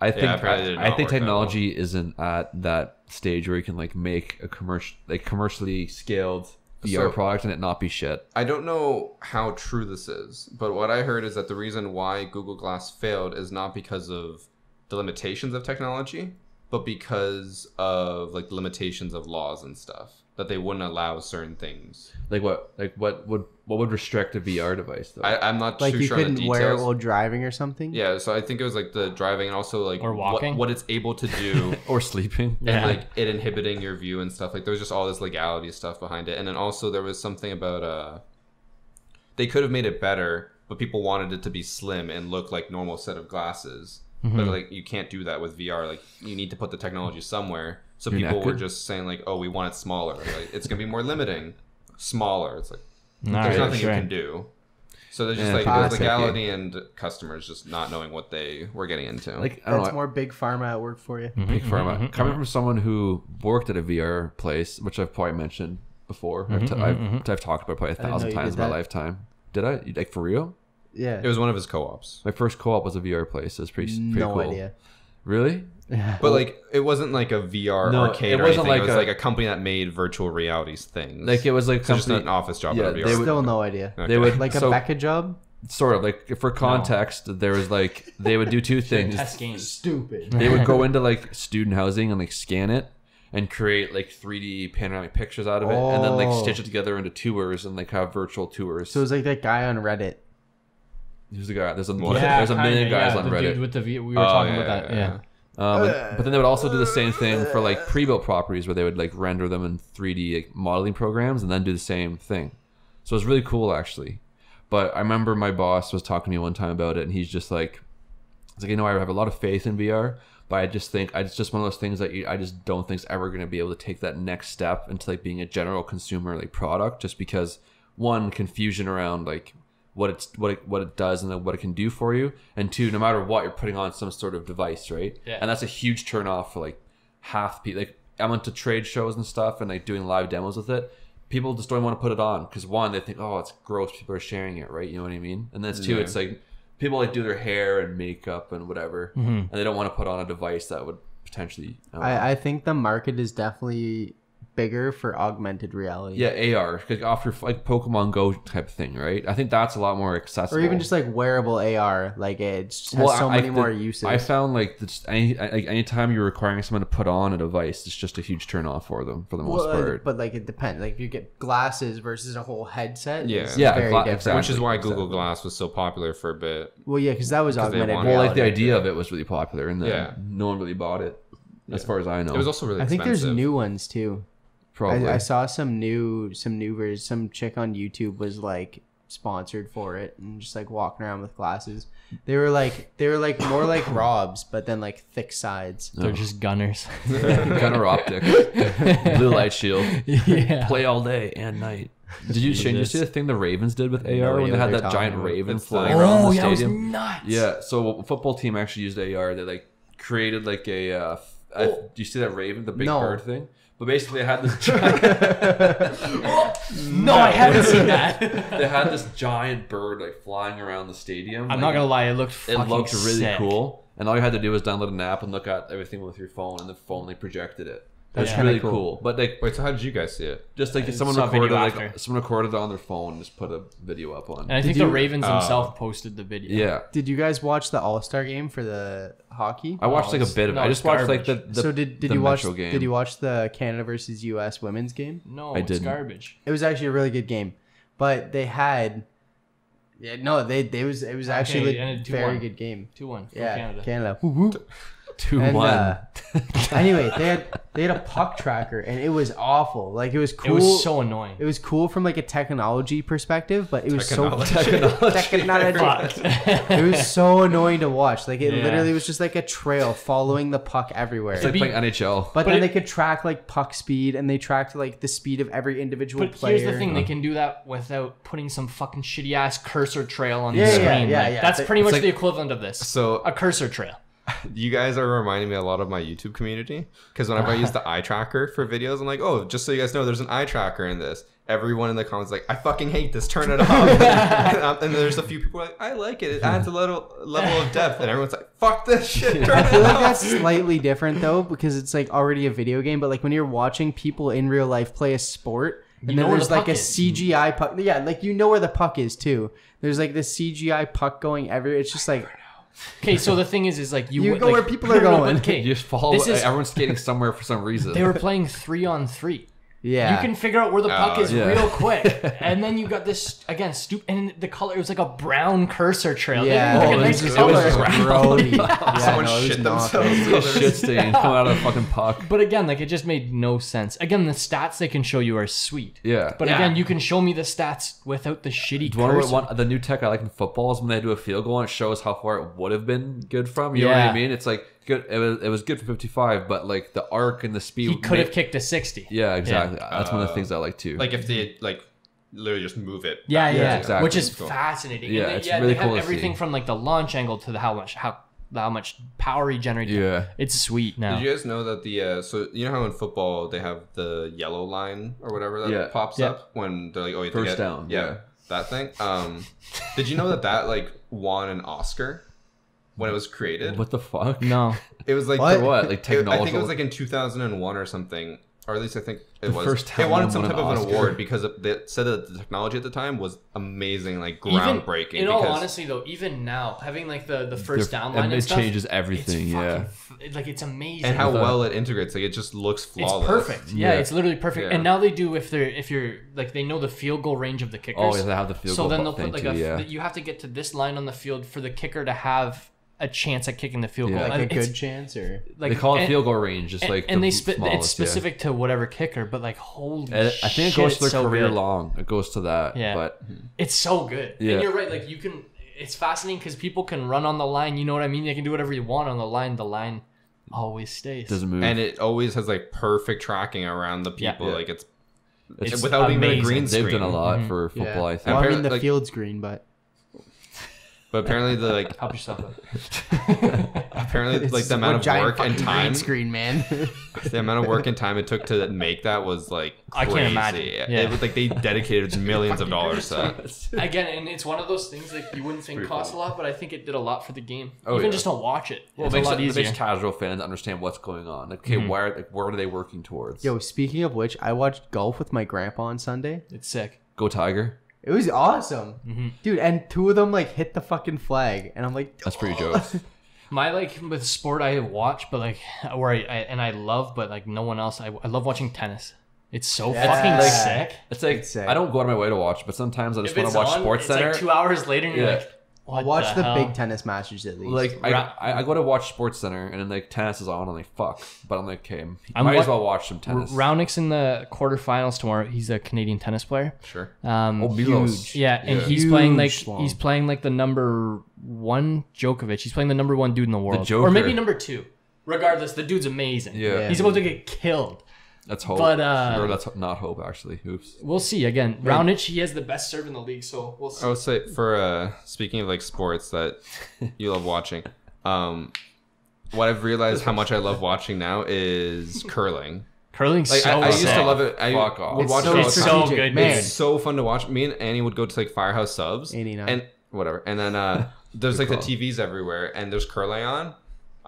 I think apparently it did I, not think work that technology isn't at that stage where you can like make a commercial like commercially scaled VR So- product and it not be shit. I don't know how true this is, but what I heard is that the reason why Google Glass failed is not because of the limitations of technology, but because of like the limitations of laws and stuff that they wouldn't allow certain things. Like what like what would what would restrict a VR device though? I, I'm not Like too you sure on the couldn't wear it while driving or something. yeah, so I think it was like the driving and also like Or what- walking. what, it's able to do. or sleeping. Yeah. and like it inhibiting your view and stuff like there was just all this legality stuff behind it and then also there was something about uh they could have made it better but people wanted it to be slim and look like normal set of glasses Mm-hmm. but like you can't do that with vr like you need to put the technology somewhere so Your people were just saying like oh we want it smaller like it's gonna be more limiting smaller it's like All there's right, nothing sure. you can do So there's just Yeah, like people there's take legality and customers just not knowing what they were getting into. Like That's know. more big pharma at work for you. Big mm-hmm. pharma. Mm-hmm. Coming from someone who worked at a VR place, which I've probably mentioned before, mm-hmm, I've, t- I've, I've talked about probably a thousand times in my that. lifetime. Did I? Like for real? Yeah. it was one of his co-ops, My first co-op was a VR place. It was pretty, pretty no cool. idea. Really? But like it wasn't like a VR No, arcade it or wasn't anything. like it was a- like a company that made virtual realities things. Like it was like so just an office job. yeah, at a VR. they would- Still no idea. Okay. they would Like a so, Becca job? sort of like for context. There was like they would do two things. Test games. Stupid. they would go into like student housing and like scan it and create like 3D panoramic pictures out of it, and then like Oh. stitch it together into tours and like have virtual tours. So it was like that guy on Reddit. Who's the guy? There's a What? there's a million kinda, guys yeah, on the Reddit. Dude with the v- we were Oh, talking yeah, about that. yeah, Yeah. Um, and- but then they would also do the same thing for like pre-built properties where they would like render them in 3D like, modeling programs and then do the same thing. So it's really cool actually. But I remember my boss was talking to me one time about it, and he's just like, "It's like you know I have a lot of faith in VR, but I just think I- it's just one of those things that you, I just don't think is ever going to be able to take that next step into like being a general consumer like product, just because one confusion around like what it's what it, what it does and then what it can do for you, and two, no matter what, you're putting on some sort of device, right? Yeah. And that's a huge turn off for like half people. Like I went to trade shows and stuff and like doing live demos with it. People just don't want to put it on because one, they think, oh, it's gross. People are sharing it, right? You know what I mean? And then two, Yeah. it's like people like do their hair and makeup and whatever, mm-hmm. and they don't want to put on a device that would potentially. I. I, I think the market is definitely bigger for augmented reality. yeah, AR, like after like Pokemon Go type thing, right? I think that's a lot more accessible. Or even just like wearable AR. Like it just has Well, so I- many I- more the- uses. I found like just any like anytime you're requiring someone to put on a device, it's just a huge turn off for them for the most Well, part. but like it depends. Like if you get glasses versus a whole headset. Yeah. it's Yeah, very gla- exactly. which is why Google Exactly. Glass was so popular for a bit. Well, yeah, because that was 'Cause they augmented Well, like the idea of it was really popular, and then Yeah. no one really bought it, as far as I know. It was also really. I think expensive. there's new ones too. Probably. I, I saw some new some new versions. Some chick on YouTube was like sponsored for it and just like walking around with glasses. They were like they were like more like Rob's, but then like thick sides. They're just gunners. Gunner optic, blue light shield, yeah. play all day and night. Did you Shane? Did you see the thing the Ravens did with AR No when idea they had that giant about. raven It's flying the- around Oh the yeah, it was stadium? nuts. Yeah, so a football team actually used AR. They like created like a. Uh, f- a- do you see that raven, the big No. bird thing? But basically, they had this giant. Oh, no, I haven't seen that. they had this giant bird like flying around the stadium. I'm like, not gonna lie, it looked It looked really sick. cool, and all you had to do was download an app and look at everything with your phone, and the phone like projected it. That's Yeah. really cool. cool. But like, Wait, so how did you guys see it? just like someone saw a video recorded like someone recorded it on their phone and just put a video up on. And I Did think you- the Ravens uh, themselves posted the video. yeah, Did you guys watch the All Star game for the hockey? I watched like a bit of it. I just watched like the, the so did did the you watch game. did you watch the Canada versus U.S. women's game? No, I it's didn't. garbage. It was actually a really good game, but they had. Yeah, no, they they was it was actually Okay, a very 2-1. good game. Two one for Yeah, Canada. Canada. Woo woo. two And, one? uh, anyway, they had they had a puck tracker, and it was awful. Like it was cool. It was so annoying. It was cool from like a technology perspective, but it was Technology. so technology. Fuck. it was so annoying to watch. Like it Yeah. literally was just like a trail following the puck everywhere. it's like be- playing NHL. but, but then it- they could track like puck speed, and they tracked like the speed of every individual But player. here's the thing: they can do that without putting some fucking shitty ass cursor trail on the Yeah, yeah, screen. yeah, Like, yeah. That's It's pretty much like- the equivalent of this. So A cursor trail. You guys are reminding me a lot of my YouTube community because whenever I use the eye tracker for videos, I'm like, oh, just so you guys know, there's an eye tracker in this. Everyone in the comments is like, I fucking hate this. Turn it off. and, and there's a few people like, I like it. It adds a little level of depth. And everyone's like, fuck this shit. Turn I it feel like off. that's slightly different though, because it's like already a video game. But like when you're watching people in real life play a sport, and You then there's the like a is. CGI puck. Yeah, like you know where the puck is too. There's like this CGI puck going everywhere. It's just like Okay, so the thing is, is like you, You would- go like- where people are going. Okay, You just follow. This is- everyone's skating somewhere for some reason. they were playing three on three. Yeah. You can figure out where the puck Oh, is yeah. real quick, and then you got this again. Stoop and the color. It was like a brown cursor trail. Yeah, Oh, even it pick a nice just- it was color. just grody. Yeah, Someone no, it was shit not themselves. good. So shit stain coming out of a fucking puck. But again, like it just made no sense. Again, the stats they can show you are sweet. Yeah. But Yeah. again, you can show me the stats without the shitty Do you want to cursor. one, the new tech I like in football is when they do a field goal and it shows how far it would have been good from. You know what I mean? It's like good. It was it was good for fifty five, but like the arc and the speed. he could have kicked a sixty. Yeah, exactly. That's one of the things I like too. like if they like literally just move it. Yeah, back. yeah, Yeah, exactly. which is Cool. fascinating. Yeah, they, it's yeah, really they have cool to everything see. from like the launch angle to the how much how how much power he generates. Yeah. it's sweet now. Did you guys know that the uh, so you know how in football they have the yellow line or whatever that Yeah. pops Yeah. up when they're like oh you First get down, yeah, yeah. that thing um did you know that that like won an Oscar when it was created What the fuck? no, it was like What? For what? Like it- I think it technological. was like in 2001 or something or at least I think it The was first it time wanted one some won type an of an Oscar. award because it- they said that the technology at the time was amazing like even groundbreaking in all because honesty though, even now having like the the first They're- down line and and it stuff, changes it's everything. fucking Yeah. f- like it's amazing. and how uh, well it integrates like it just looks it's flawless perfect. Yeah, Yeah. it's literally perfect. Yeah. And now they do if they're if you're like they know the field goal range of the kickers. Oh, yeah, they have the field so goal then they'll thing put like too, a yeah. you have to get to this line on the field for the kicker to have a chance at kicking the field Yeah. goal. Like a it's- good chance, or like they call it and- field goal range, just and, like and the they spe- smallest, it's yeah. specific to whatever kicker, but like holy And I think it goes to their so career good. long. It goes to that. Yeah. But It's so good. Yeah. And you're right. Like you can. It's fascinating because people can run on the line. You know what I mean? They can do whatever you want on the line. The line always stays. doesn't move. and it always has like perfect tracking around the people Yeah. like it's, It's without even a amazing. green They've screen done a lot Mhm. for yeah. football. I think. Well, I mean, the like- field's green, but but apparently the like Help yourself. out. apparently like the amount of giant work and fucking time green screen, man. the amount of work and time it took to make that was like I can't imagine. It Yeah. was like they dedicated millions of dollars to that. Again, and it's one of those things like you wouldn't think Pretty costs funny. a lot, but I think it did a lot for the game. Oh, Even yeah. just to watch it, Well, it's it a makes, lot it easier. makes casual fans understand what's going on. Like, okay, Mhm. where like what are they working towards? Yo, speaking of which, I watched golf with my grandpa on Sunday. It's sick. Go Tiger. It was awesome, Mhm. dude. And two of them like hit the fucking flag, and I'm like, That's pretty jokes. My like with sport I watch, but like where I, I and I love, but like no one else. I, I love watching tennis. It's so Yeah. fucking It's sick. It's like It's sick. I don't go out of my way to watch, but sometimes I just want to watch on, Sports it's Center. like two hours later, and you're Yeah. like, I'll what watch the, hell? big tennis matches at least. like I, I, I go to watch Sports Center and then like tennis is on. I'm like fuck, but I'm like okay, I'm might wa- as well watch some tennis. Raonic's in the quarterfinals tomorrow. He's a Canadian tennis player. Sure. Um, Oh, Milos. Yeah, and Yeah. he's playing like Huge schlong. he's playing like the number one Djokovic. He's playing the number one dude in the world, or Joker. maybe number two. Regardless, the dude's amazing. Yeah. Yeah. he's about to get killed. That's hope. But, uh, or that's not hope actually. Oops. We'll see. Again, Raonic, he has the best serve in the league, so we'll see. I would say for uh speaking of like sports that you love watching, um what I've realized how much I love watching now is curling. Curling's Like so I, I used to love it. I Fuck off. would It's watch so it all the It's time. so good, man. It's so fun to watch. Me and Annie would go to like Firehouse Subs. 89. And whatever. And then uh there's like Good the. TVs everywhere and there's curling on.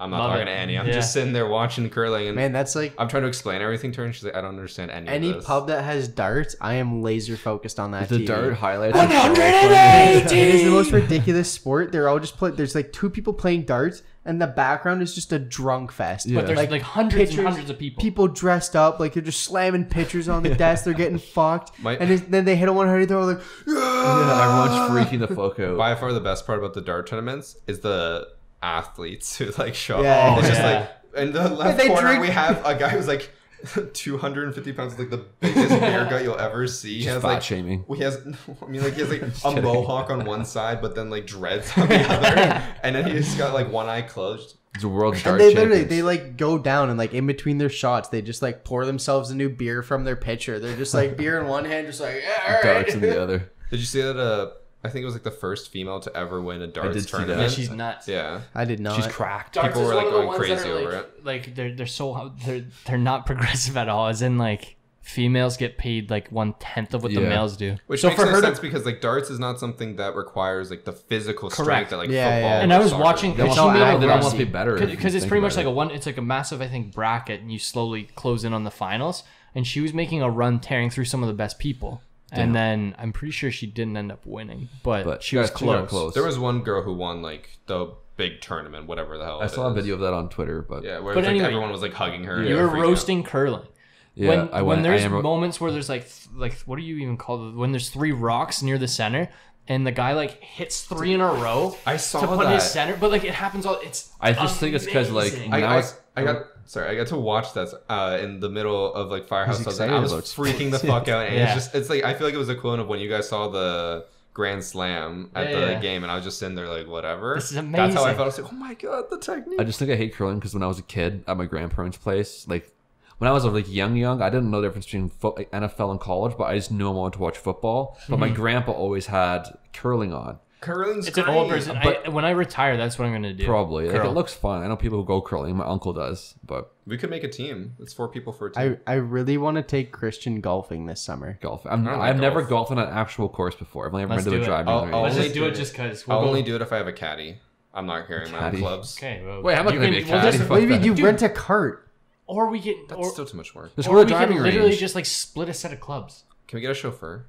I'm not Love talking it. to Annie. I'm Yeah. just sitting there watching curling and man, that's like I'm trying to explain everything to her and she's like, I don't understand any, any of this. pub that has darts. I am laser focused on that. The TV. dart highlights. are so funny. It is the most ridiculous sport. They're all just play. There's like two people playing darts, and the background is just a drunk fest. Yeah. But there's like, hundreds pictures- and hundreds of people. People dressed up like they're just slamming pitchers on the desk. They're getting fucked, My- and it's- then they hit a 100. They're all like, Yeah, everyone's freaking the fuck out. By far the best part about the dart tournaments is the athletes who like show up. Yeah. it's Oh, just like in the left they corner drink- we have a guy who's like 250 pounds, like the biggest beer gut you'll ever see. He Just has fat like shaming. He has, I mean, like he has like a kidding. mohawk on one side, but then like dreads on the other, and then he's got like one eye closed. It's a world dart and they literally champions. they like go down and like in between their shots they just like pour themselves a new beer from their pitcher. They're just like beer in one hand, just like yeah, all right. darts in the other. Did you see that? Uh, I think it was like the first female to ever win a darts did see that. yeah, she's nuts. Yeah, I did not. She's cracked. Darts People is were, one like, of the going ones that crazy are, over like, Like they're they're so they're they're not progressive at all. As in like females get paid like one tenth of what the Yeah. males do. which so makes for no her sense to because like darts is not something that requires like the physical strength Correct. that like Yeah, football. yeah. And or I was soccer. watching- They It's almost, all they accuracy. almost be better. if you because it's think pretty much about like a it. one. It's like a massive I think bracket, and you slowly close in on the finals. And she was making a run, tearing through some of the best people. And then I'm pretty sure she didn't end up winning, but, But she was guys, she got close. close. There was one girl who won like the big tournament, whatever the hell. I it saw a video of that on Twitter, but Yeah, where But it's like everyone was like hugging her. You and were freaking out. roasting curling. yeah, when I when there's I am, moments where there's like like what do you even call it? When there's three rocks near the center, and the guy like hits three in a row I saw to put that. his center, but like it happens all. It's I just think it's because like, amazing. I, Now I, it's- I got sorry. I got to watch that uh, in the middle of like Firehouse. Subs, I was freaking the fuck out, and Yeah. it's just it's like I feel like it was equivalent of when you guys saw the Grand Slam at Yeah, the yeah. game, and I was just sitting there like whatever. This is amazing. That's how I felt. I was like, oh my god, the technique. I just think I hate curling because when I was a kid at my grandparents' place, like when I was like young, young, I didn't know the difference between fo- NFL and college, but I just knew I wanted to watch football. But my grandpa always had curling on. Curling's It's an old person. I, when I retire, that's what I'm gonna do. Probably, like, it looks fun. I know people who go curling. My uncle does, but We could make a team. It's four people for a team. I, I really want to take Christian golfing this summer. golf. I'm, like i've never golfed on an actual course before. I've only ever Let's been to a it. driving I'll- range. I'll Let's only just do it just because. I'll only do it if I have a caddy. I'm not carrying my own clubs. Okay. Well, Wait, I'm not you gonna can- be a we'll caddy. just- Fuck What you that. You Dude. rent a cart. Or we get. That's Or, still too much work. Just go to we the can literally just like split a set of clubs. Can we get a chauffeur?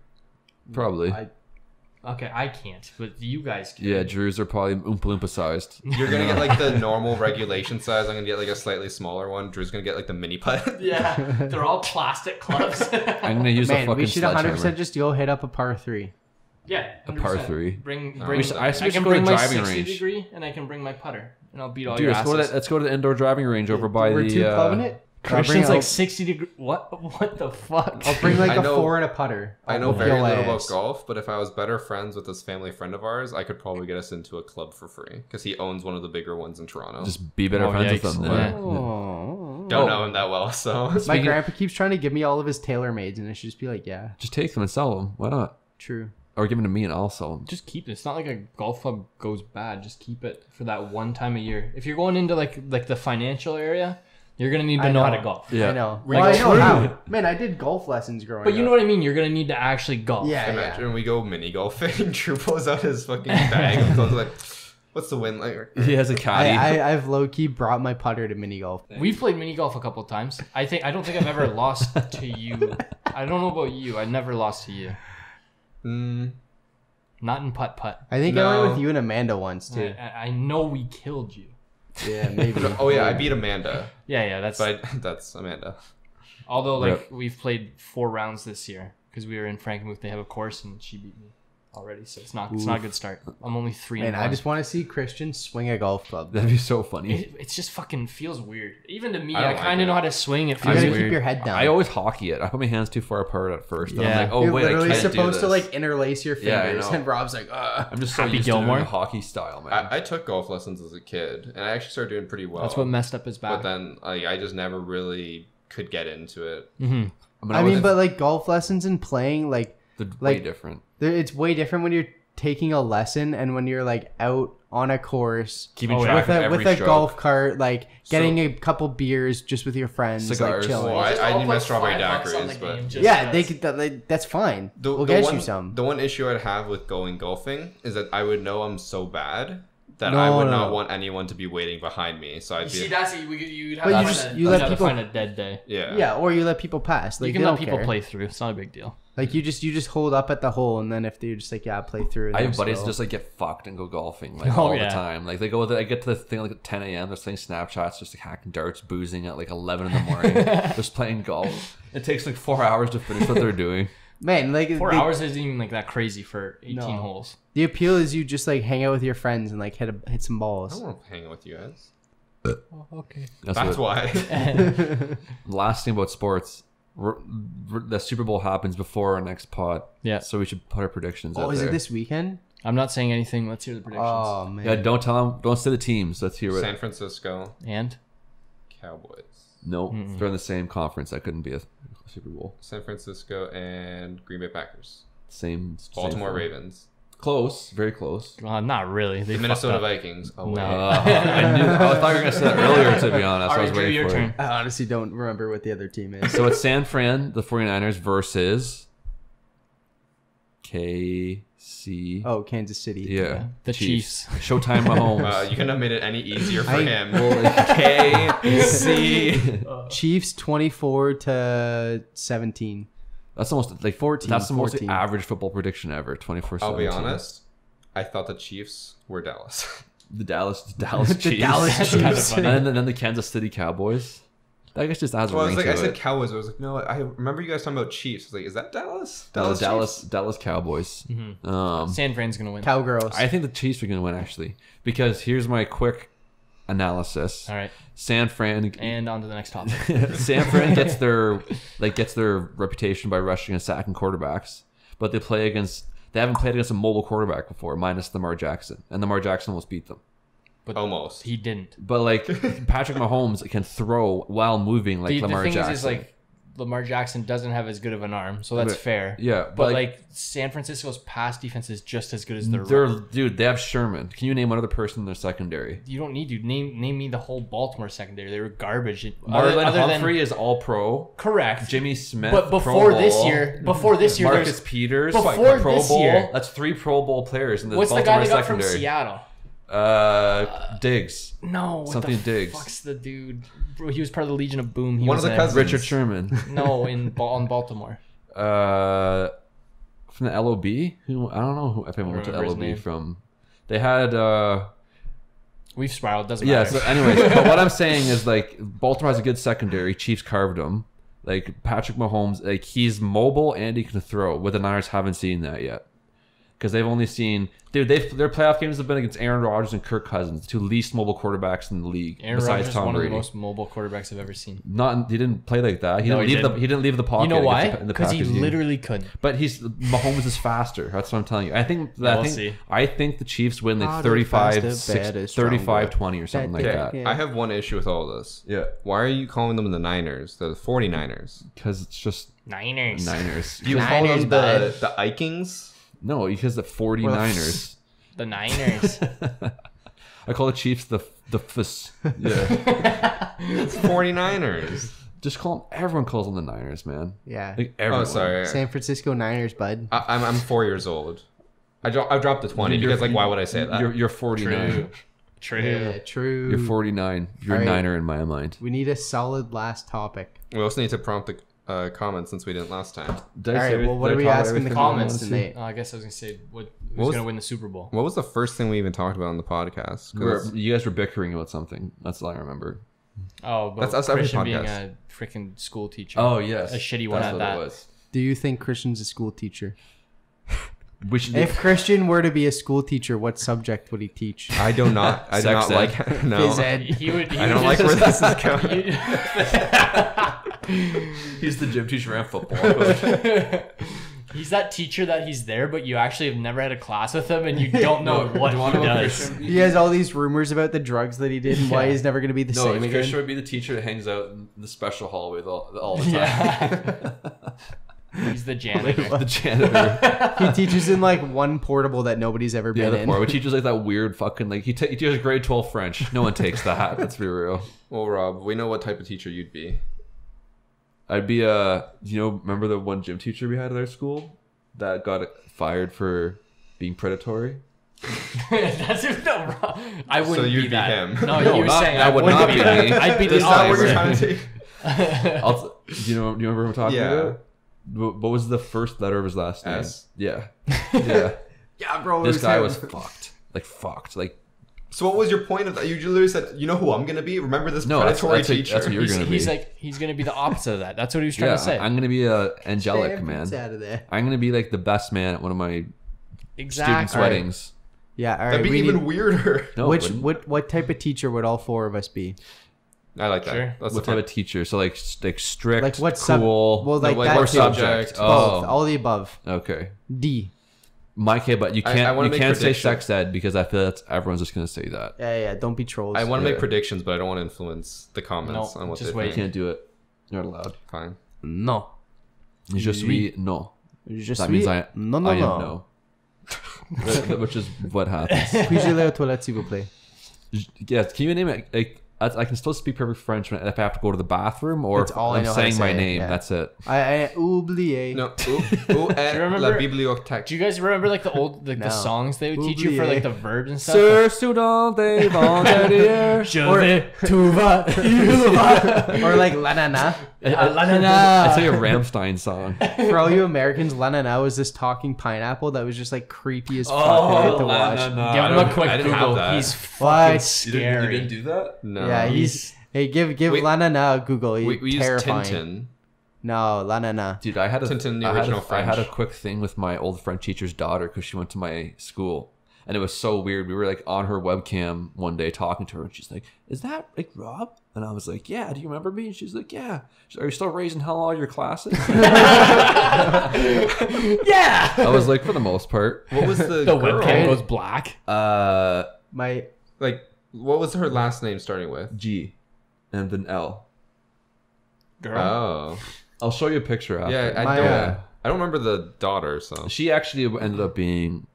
Probably. I- Okay, I can't, but you guys can. yeah, Drews are probably oompa loompa sized. You're gonna get like the normal regulation size. I'm gonna get like a slightly smaller one. Drew's gonna get like the mini putt. Yeah, they're all plastic clubs. I'm gonna use a Man, fucking we should 100 percent just go hit up a par three. yeah, A par three. Bring, bring. we should- I I, can go to bring my driving 60 range. degree, and I can bring my putter, and I'll beat all Dude, your let's go, to asses. that, let's go to the indoor driving range over by We're the. two uh, it. I'll bring, Christian's I'll, like 60 degree. What? What the fuck? I'll bring like I a know- four and a putter. I know very little ass. about golf, but if I was better friends with this family friend of ours, I could probably get us into a club for free because he owns one of the bigger ones in Toronto. Just be better Oh, friends yikes. with them. Yeah. Yeah. Oh. don't know oh. him that well, so My Speaking- grandpa keeps trying to give me all of his TaylorMades, and I should just be like, yeah, Just take them and sell them. Why not? true. Or give them to me and I'll sell them. Just keep it. It's not like a golf club goes bad. Just keep it for that one time a year. If you're going into like like the financial area, you're gonna need to I know, how to golf. Yeah. I know. Really Well, I know how. Man, I did golf lessons growing But you up. know what I mean. You're gonna need to actually golf. Yeah, yeah. imagine we go mini golfing. Drew pulls out his fucking bag and goes like, "What's the win like?" He has a caddy. I, I've low key brought my putter to mini golf. We've played mini golf a couple times. I think I don't think I've ever lost to you. I don't know about you. I never lost to you. Mm, Not in putt putt. I think I No. went with you and Amanda once too. I I know we killed you. Yeah, maybe. oh yeah, I beat Amanda, Yeah, yeah. That's but that's Amanda. although like Rip. we've played four rounds this year because we were in Frankenmuth. They have a course and she beat me already, so it's not it's not a good start. I'm only three. Man, and I one. just want to see Christian swing a golf club. That'd be so funny. It, it's just fucking feels weird. Even to me, I I, don't like kind it. of know how to swing. It You feels gotta weird. keep your head down. I always hockey it. I put my hands too far apart at first. And Yeah. I'm like, oh You're wait, I literally can't do supposed to this. like interlace your Yeah, I fingers, know. and Rob's like, Ugh. I'm just so Happy used Gilmore? to doing hockey style, man. I, I took golf lessons as a kid, and I actually started doing pretty well. That's what messed up his back. But then like, I just never really could get into it. hmm I mean, but like golf lessons and playing, like they're way like- different. it's way different when you're taking a lesson and when you're like out on a course Keeping Oh, track with of a every with a stroke. golf cart, like getting a couple beers just with your friends, Cigars. like oh, chilling. Well, I, I need my strawberry daiquiris, but yeah, they could. That, like, that's fine. the, we'll the get one, you some. The one issue I'd have with going golfing is that I would know I'm so bad that I would no, not want anyone to be waiting behind me. So I'd be see, that's you, you'd have But to you find just- a, you let people- find a dead day. yeah. yeah, or you let people pass. Like you can let people care. play through. It's not a big deal. Like you just you just hold up at the hole, and then if they're just like yeah, play through. I have buddies slow. that just like get fucked and go golfing like Oh, all yeah. the time. Like they go, I get to the thing like at 10 a.m. They're playing Snapchats, just like hacking darts, boozing at like 11 in the morning, just playing golf. It takes like four hours to finish what they're doing. Man. Like Four the, hours isn't even like that crazy for 18 No. holes. The appeal is you just like hang out with your friends and like hit a, hit some balls. I don't want to hang out with you guys. Oh, okay. That's, That's what, why. Last thing about sports, we're, we're- the Super Bowl happens before our next pod. Yeah. So we should put our predictions Oh, out is there. it this weekend? I'm not saying anything. Let's hear the predictions. Oh man. Yeah, don't tell them. Don't say the teams. Let's hear it. San Francisco And Cowboys. No, they're in the same conference. That couldn't be a Super Bowl. San Francisco and Green Bay Packers. Same. same Baltimore form. Ravens. Close. Very close. uh, not really. They The Minnesota up. Vikings. Oh. No. Uh, I knew. I thought you were gonna say that earlier. To be honest, All I was Drew, waiting your for turn. it. I honestly don't remember what the other team is. So it's San Fran, the 49ers versus KC. oh, Kansas City. yeah, The Chiefs. Showtime Mahomes. Uh, you couldn't have made it any easier for I- him. KC. Chiefs twenty four to seventeen. That's almost like 14, That's the most 14. average football prediction ever. 24 I'll be honest. I thought the Chiefs were Dallas. The Dallas, the Dallas The Chiefs. Dallas That's kinda Chiefs. and then, then the Kansas City Cowboys. I guess just adds a well, I was like, to I said it. Cowboys. I was like, no, I remember you guys talking about Chiefs. I was like, is that Dallas? Dallas, Chiefs? Dallas, Dallas Cowboys. Mhm. Um, San Fran's gonna win. Cowgirls. I think the Chiefs are going to win actually because here's my quick analysis. All right, San Fran and on to the next topic. San Fran gets their like gets their reputation by rushing and sacking quarterbacks, but they play against they haven't played against a mobile quarterback before, minus Lamar Jackson, and Lamar Jackson almost beat them. But Almost. he didn't. But like Patrick Mahomes can throw while moving like the, the Lamar thing Jackson. is, is like Lamar Jackson doesn't have as good of an arm, so that's But- fair. yeah, but, but, like, San Francisco's pass defense is just as good as their. they're run. dude, they have Sherman. Can you name another person in their secondary? You don't need to name name me the whole Baltimore secondary. They were garbage. Uh, Marlon Other- other than- Humphrey is all pro. correct. Jimmy Smith. but Pro before this Bowl. year, before this year, Marcus there's Peters, Before Pro this Bowl. year- That's three Pro Bowl players in the what's the Baltimore guy they got from secondary. Seattle? Uh, Diggs, No, what Something the Diggs. Fuck's the dude? Bro, he was part of the Legion of Boom. He One was of the a- cousins. Richard Sherman. No, in Ba- on Baltimore. Uh, from the LOB. Who I don't know who if anyone went to remember his LOB name. from. They had uh We've spiraled. Doesn't yeah. matter. So anyways, but what I'm saying is like Baltimore has a good secondary. Chiefs carved them. Like Patrick Mahomes, like he's mobile and he can throw. But the Niners haven't seen that yet because they've only seen dude. They their playoff games have been against Aaron Rodgers and Kirk Cousins, the two least mobile quarterbacks in the league Aaron besides Rodgers is Tom one Brady. of the most mobile quarterbacks I've ever seen. Not he didn't play like that. He No, didn't he leave the didn't. he didn't leave the pocket. You know why? in the Because he Packers game. literally couldn't. But he's Mahomes is faster. That's what I'm telling you. I think Yeah, I we'll think see. I think the Chiefs win like Not 35 faster, 6, 35 20 or something like Okay, that. Yeah. I have one issue with all this. Yeah. Why are you calling them the Niners? The 49ers. Cuz it's just Niners. Niners. You call Niners, them the, the Ikings? No, because the 49ers. The Niners. I call the Chiefs the the fus. Yeah. it's 49ers. just call them everyone calls them the Niners, man. Yeah. Like oh, everyone. Oh, sorry. San Francisco Niners, bud. I, I'm, I'm four years old. I, dro- I dropped the 20 You're- because, like, why would I say that? You're you're 49. True. True. Yeah, true. You're 49. You're a Alright. Niner in my mind. We need a solid last topic. we also need to prompt the uh, comments since we didn't last time. Did I All right, well, what did are I we cover asking the everything you comments to tonight? Oh, I guess I was gonna say what who's What was- gonna win the Super Bowl. What was the first thing we even talked about on the podcast? 'Cause We're- you guys were bickering about something. That's all I remember. Oh, but That's us every Christian being podcast. a freaking school teacher. Oh yes, A shitty one That's at what that. It was. Do you think Christian's a school teacher? We should. If Christian were to be a school teacher, what subject would he teach? I do not. I do Sex not ed. like. No. Phys ed. He would. He I would don't like just- where this is going. He's the gym teacher and football coach. He's that teacher that he's there, but you actually have never had a class with him, and you don't know what Do he wanna know what does. He has all these rumors about the drugs that he did and why he's never going to be the No, same if again. Christian would be the teacher that hangs out in the special hallway all, all the time. Yeah. He's the janitor. the janitor. He teaches in like one portable that nobody's ever Yeah, been the in. poor. He teaches like that weird fucking like he, ta he teaches grade twelve French. No one takes that. Let's be real. Well, Rob, we know what type of teacher you'd be. I'd be a you know remember the one gym teacher we had at our school that got fired for being predatory. That's no wrong. I wouldn't So you'd be be that. him. No, No, you were not- saying that I would wouldn't be be me. I'd be the Is what you're opposite. trying to? I'll, do you know do you remember who I'm talking Yeah. about? What what was the first letter of his last name? S. Yeah, yeah. yeah, bro. this guy him. was fucked. Like fucked. Like So what was your point of that? You literally said, "You know who I'm gonna be? Remember this No, predatory that's what- teacher." that's what you're He's, gonna he's like he's gonna be the opposite of that. That's what he was trying yeah, to say. I'm gonna be a angelic your man. out of there. I'm gonna be like the best man at one of my exactly. students' weddings. Yeah, all right. That'd be we even need- weirder. No, which what what type of teacher would all four of us be? I like that. Sure. That's what type of teacher? So like like strict, Like what sub- cool, well, like like that what subject? Oh. Both, Oh, all the above. okay. D. My kid, but you can't I wanna you make can't say predictions. sex ed because I feel that's everyone's just gonna say that. Yeah, yeah. Don't be trolls. I want to Yeah. make predictions, but I don't want to influence the comments No, on what just they wait. You can't do it. You're not allowed. Fine. no. You just Oui. we no. Je That suis- means I no no I am no. no. Which is what happens. Puis-je aller aux toilettes, s'il vous plaît? Yeah, can you name it? Like, I, I can still speak perfect French when, if I have to go to the bathroom or That's if all I I'm know how saying my say, name. yeah. That's it. I, I oublié. No. Où, où est you remember- la bibliothèque? Do you guys remember like the old like No. the songs they would teach you for like the verbs and stuff? Sir student de vendredier. Je vais, tu vas, tu vas. Or like la na na. La, la, la. It's like a Rammstein song. For all you Americans, la na na was this talking pineapple that was just like creepy as fuck Oh, to watch. na na. Give I him a don't- quick I didn't have Google. that. He's What? fucking You didn't, you didn't do that? No. Yeah, he's. Hey, give give We- la na na a Google. we, He's we used terrifying. Tintin. No, la na na. Dude, I had a, Tintin, the I had a- original I had a French. quick thing with my old French teacher's daughter because she went to my school, and it was so weird. We were like on her webcam one day talking to her, and she's like, "Is that like Rob?" And I was like, "Yeah." Do you remember me? And she's like, "Yeah." She's like, Are you still raising hell all your classes? Yeah. I was like, for the most part. What was the, The girl? webcam goes black. Uh, My Like What was her last name starting with? G, and then L. Girl. Oh, I'll show you a picture after. yeah. I My, don't. uh, I don't remember the daughter. So She actually ended up being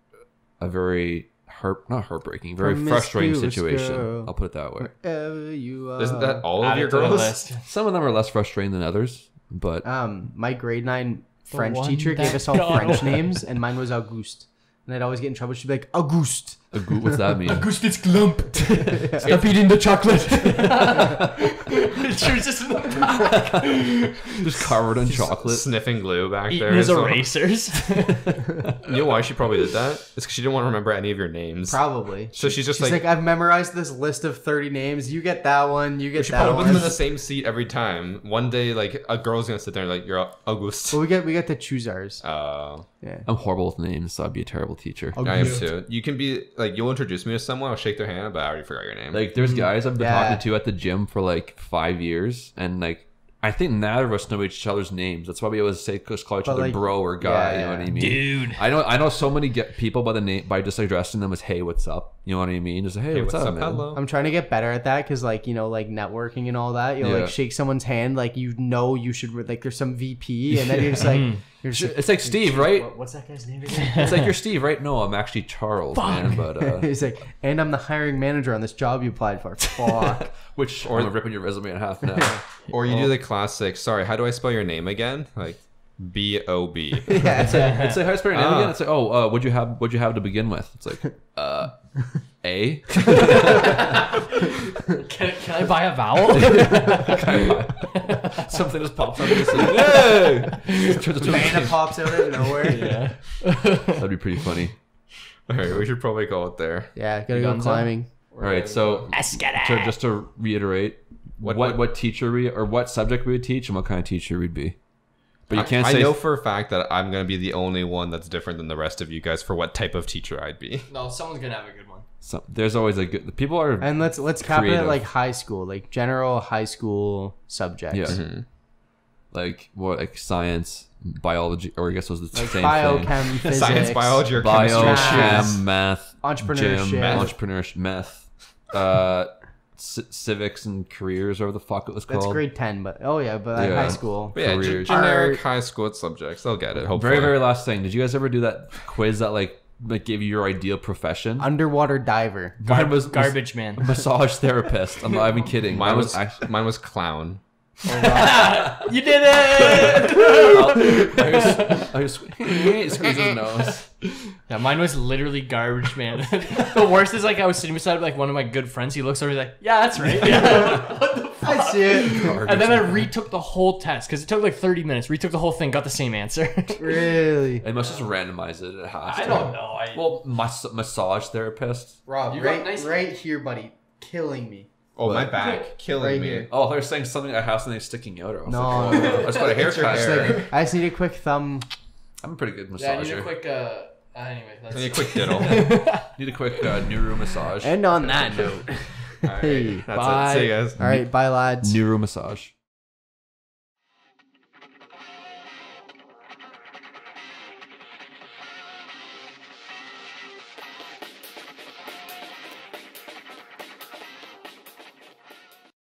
a very heart not heartbreaking, very frustrating situation. girl. I'll put it that way. Wherever you are. isn't that all of it your girls? list. Some of them are less frustrating than others, but Um, my grade nine French teacher gave us all French names, and mine was Auguste. And I'd always get in trouble. She'd be like, Auguste. A goo- what's that mean? Augustus Gloop. Stop eating the chocolate. she was just in the Just covered in chocolate. Sniffing glue back eating there. his so- erasers. You know why she probably did that? It's because she didn't want to remember any of your names. Probably. So she's just She's like, like, I've memorized this list of 30 names. You get that one. You get she that probably puts one. them in the same seat every time. One day, like a girl's gonna sit there and like, you're August. But we get we get to choose ours. Uh, Yeah. I'm horrible with names, so I'd be a terrible teacher. I am too. You can be like, you'll introduce me to someone, I'll shake their hand, but I already forgot your name. Like, there's mm, guys I've been Yeah. talking to at the gym for like five years, and like, I think neither of us know each other's names. That's why we always say just call each But, other like, bro or guy. yeah, you know what I yeah. mean? dude. I know I know so many get people by the name by just addressing them as hey what's up you know what I mean just hey, hey, what's, up, man? Hello. I'm trying to get better at that because, like, you know, like networking and all that. You'll Yeah. like shake someone's hand, like you know you should like there's some VP, and then you're just like you're just like, it's like Steve right "What- what's that guy's name again? it's like you're Steve right no I'm actually Charles man but uh, He's like, and I'm the hiring manager on this job you applied for. Fuck. which or I'm ripping your resume in half now Or you do the classic, sorry, how do I spell your name again? Like, B O B. yeah. it's like it's like how do you spell your name Ah. again it's like oh uh, what'd you have what'd you have to begin with it's like uh A Can, can I buy a vowel? something just pops up and it's like hey Turns Banana pops out of nowhere. yeah. that'd be pretty funny All right, we should probably call it there. Yeah, gotta go climbing. all right so to, just to reiterate what, What- what teacher we or what subject we would teach and what kind of teacher we'd be but you I- can't I, say know for a fact that I'm gonna be the only one that's different than the rest of you guys for what type of teacher I'd be. no, someone's gonna have a good one. some, there's always a good people are And let's let's cap it Creative. at like high school, like general high school subjects. Yeah. Mm-hmm. like what like science biology or i guess it was the Like same biochem, thing physics, Science, biology, or bio chemistry. Math. chem math Entrepreneurship. gym, Meth. entrepreneurship meth uh c- civics and careers or the fuck it was That's called grade ten, but oh yeah, but like Yeah. high school. But yeah, ge- Careers. generic Art. high school subjects. They'll get it. Hopefully. very very last thing did you guys ever do that quiz that like like gave you your ideal profession Underwater diver. mine was Garbage man. massage therapist i'm not even kidding Mine was actually mine was clown. Oh, you did it! I was, I was squeeze his nose. Yeah, mine was literally garbage man. the worst is like I was sitting beside like one of my good friends. He looks over, he's like, "Yeah, that's right." Yeah. what the fuck? I see it. And then I retook the whole test because it took like 30 minutes. Retook the whole thing, got the same answer. really? They must just randomize it. It has I to. don't know. I, Well, mas- massage therapist. Rob, You got right, nice- right here, buddy, killing me. Oh, my What? back killing Right me. here. Oh, they're saying something. I have something sticking out. Or I was No, like, no, oh, I just got a It's your haircut. hair. Like, I just need a quick thumb. I'm a pretty good yeah, I need a quick. Uh, anyway, that's I need a quick diddle. Need a quick uh, neuro massage. And on that note, All right, Hey, that's bye. it. See you guys. all right, bye, lads. neuro massage.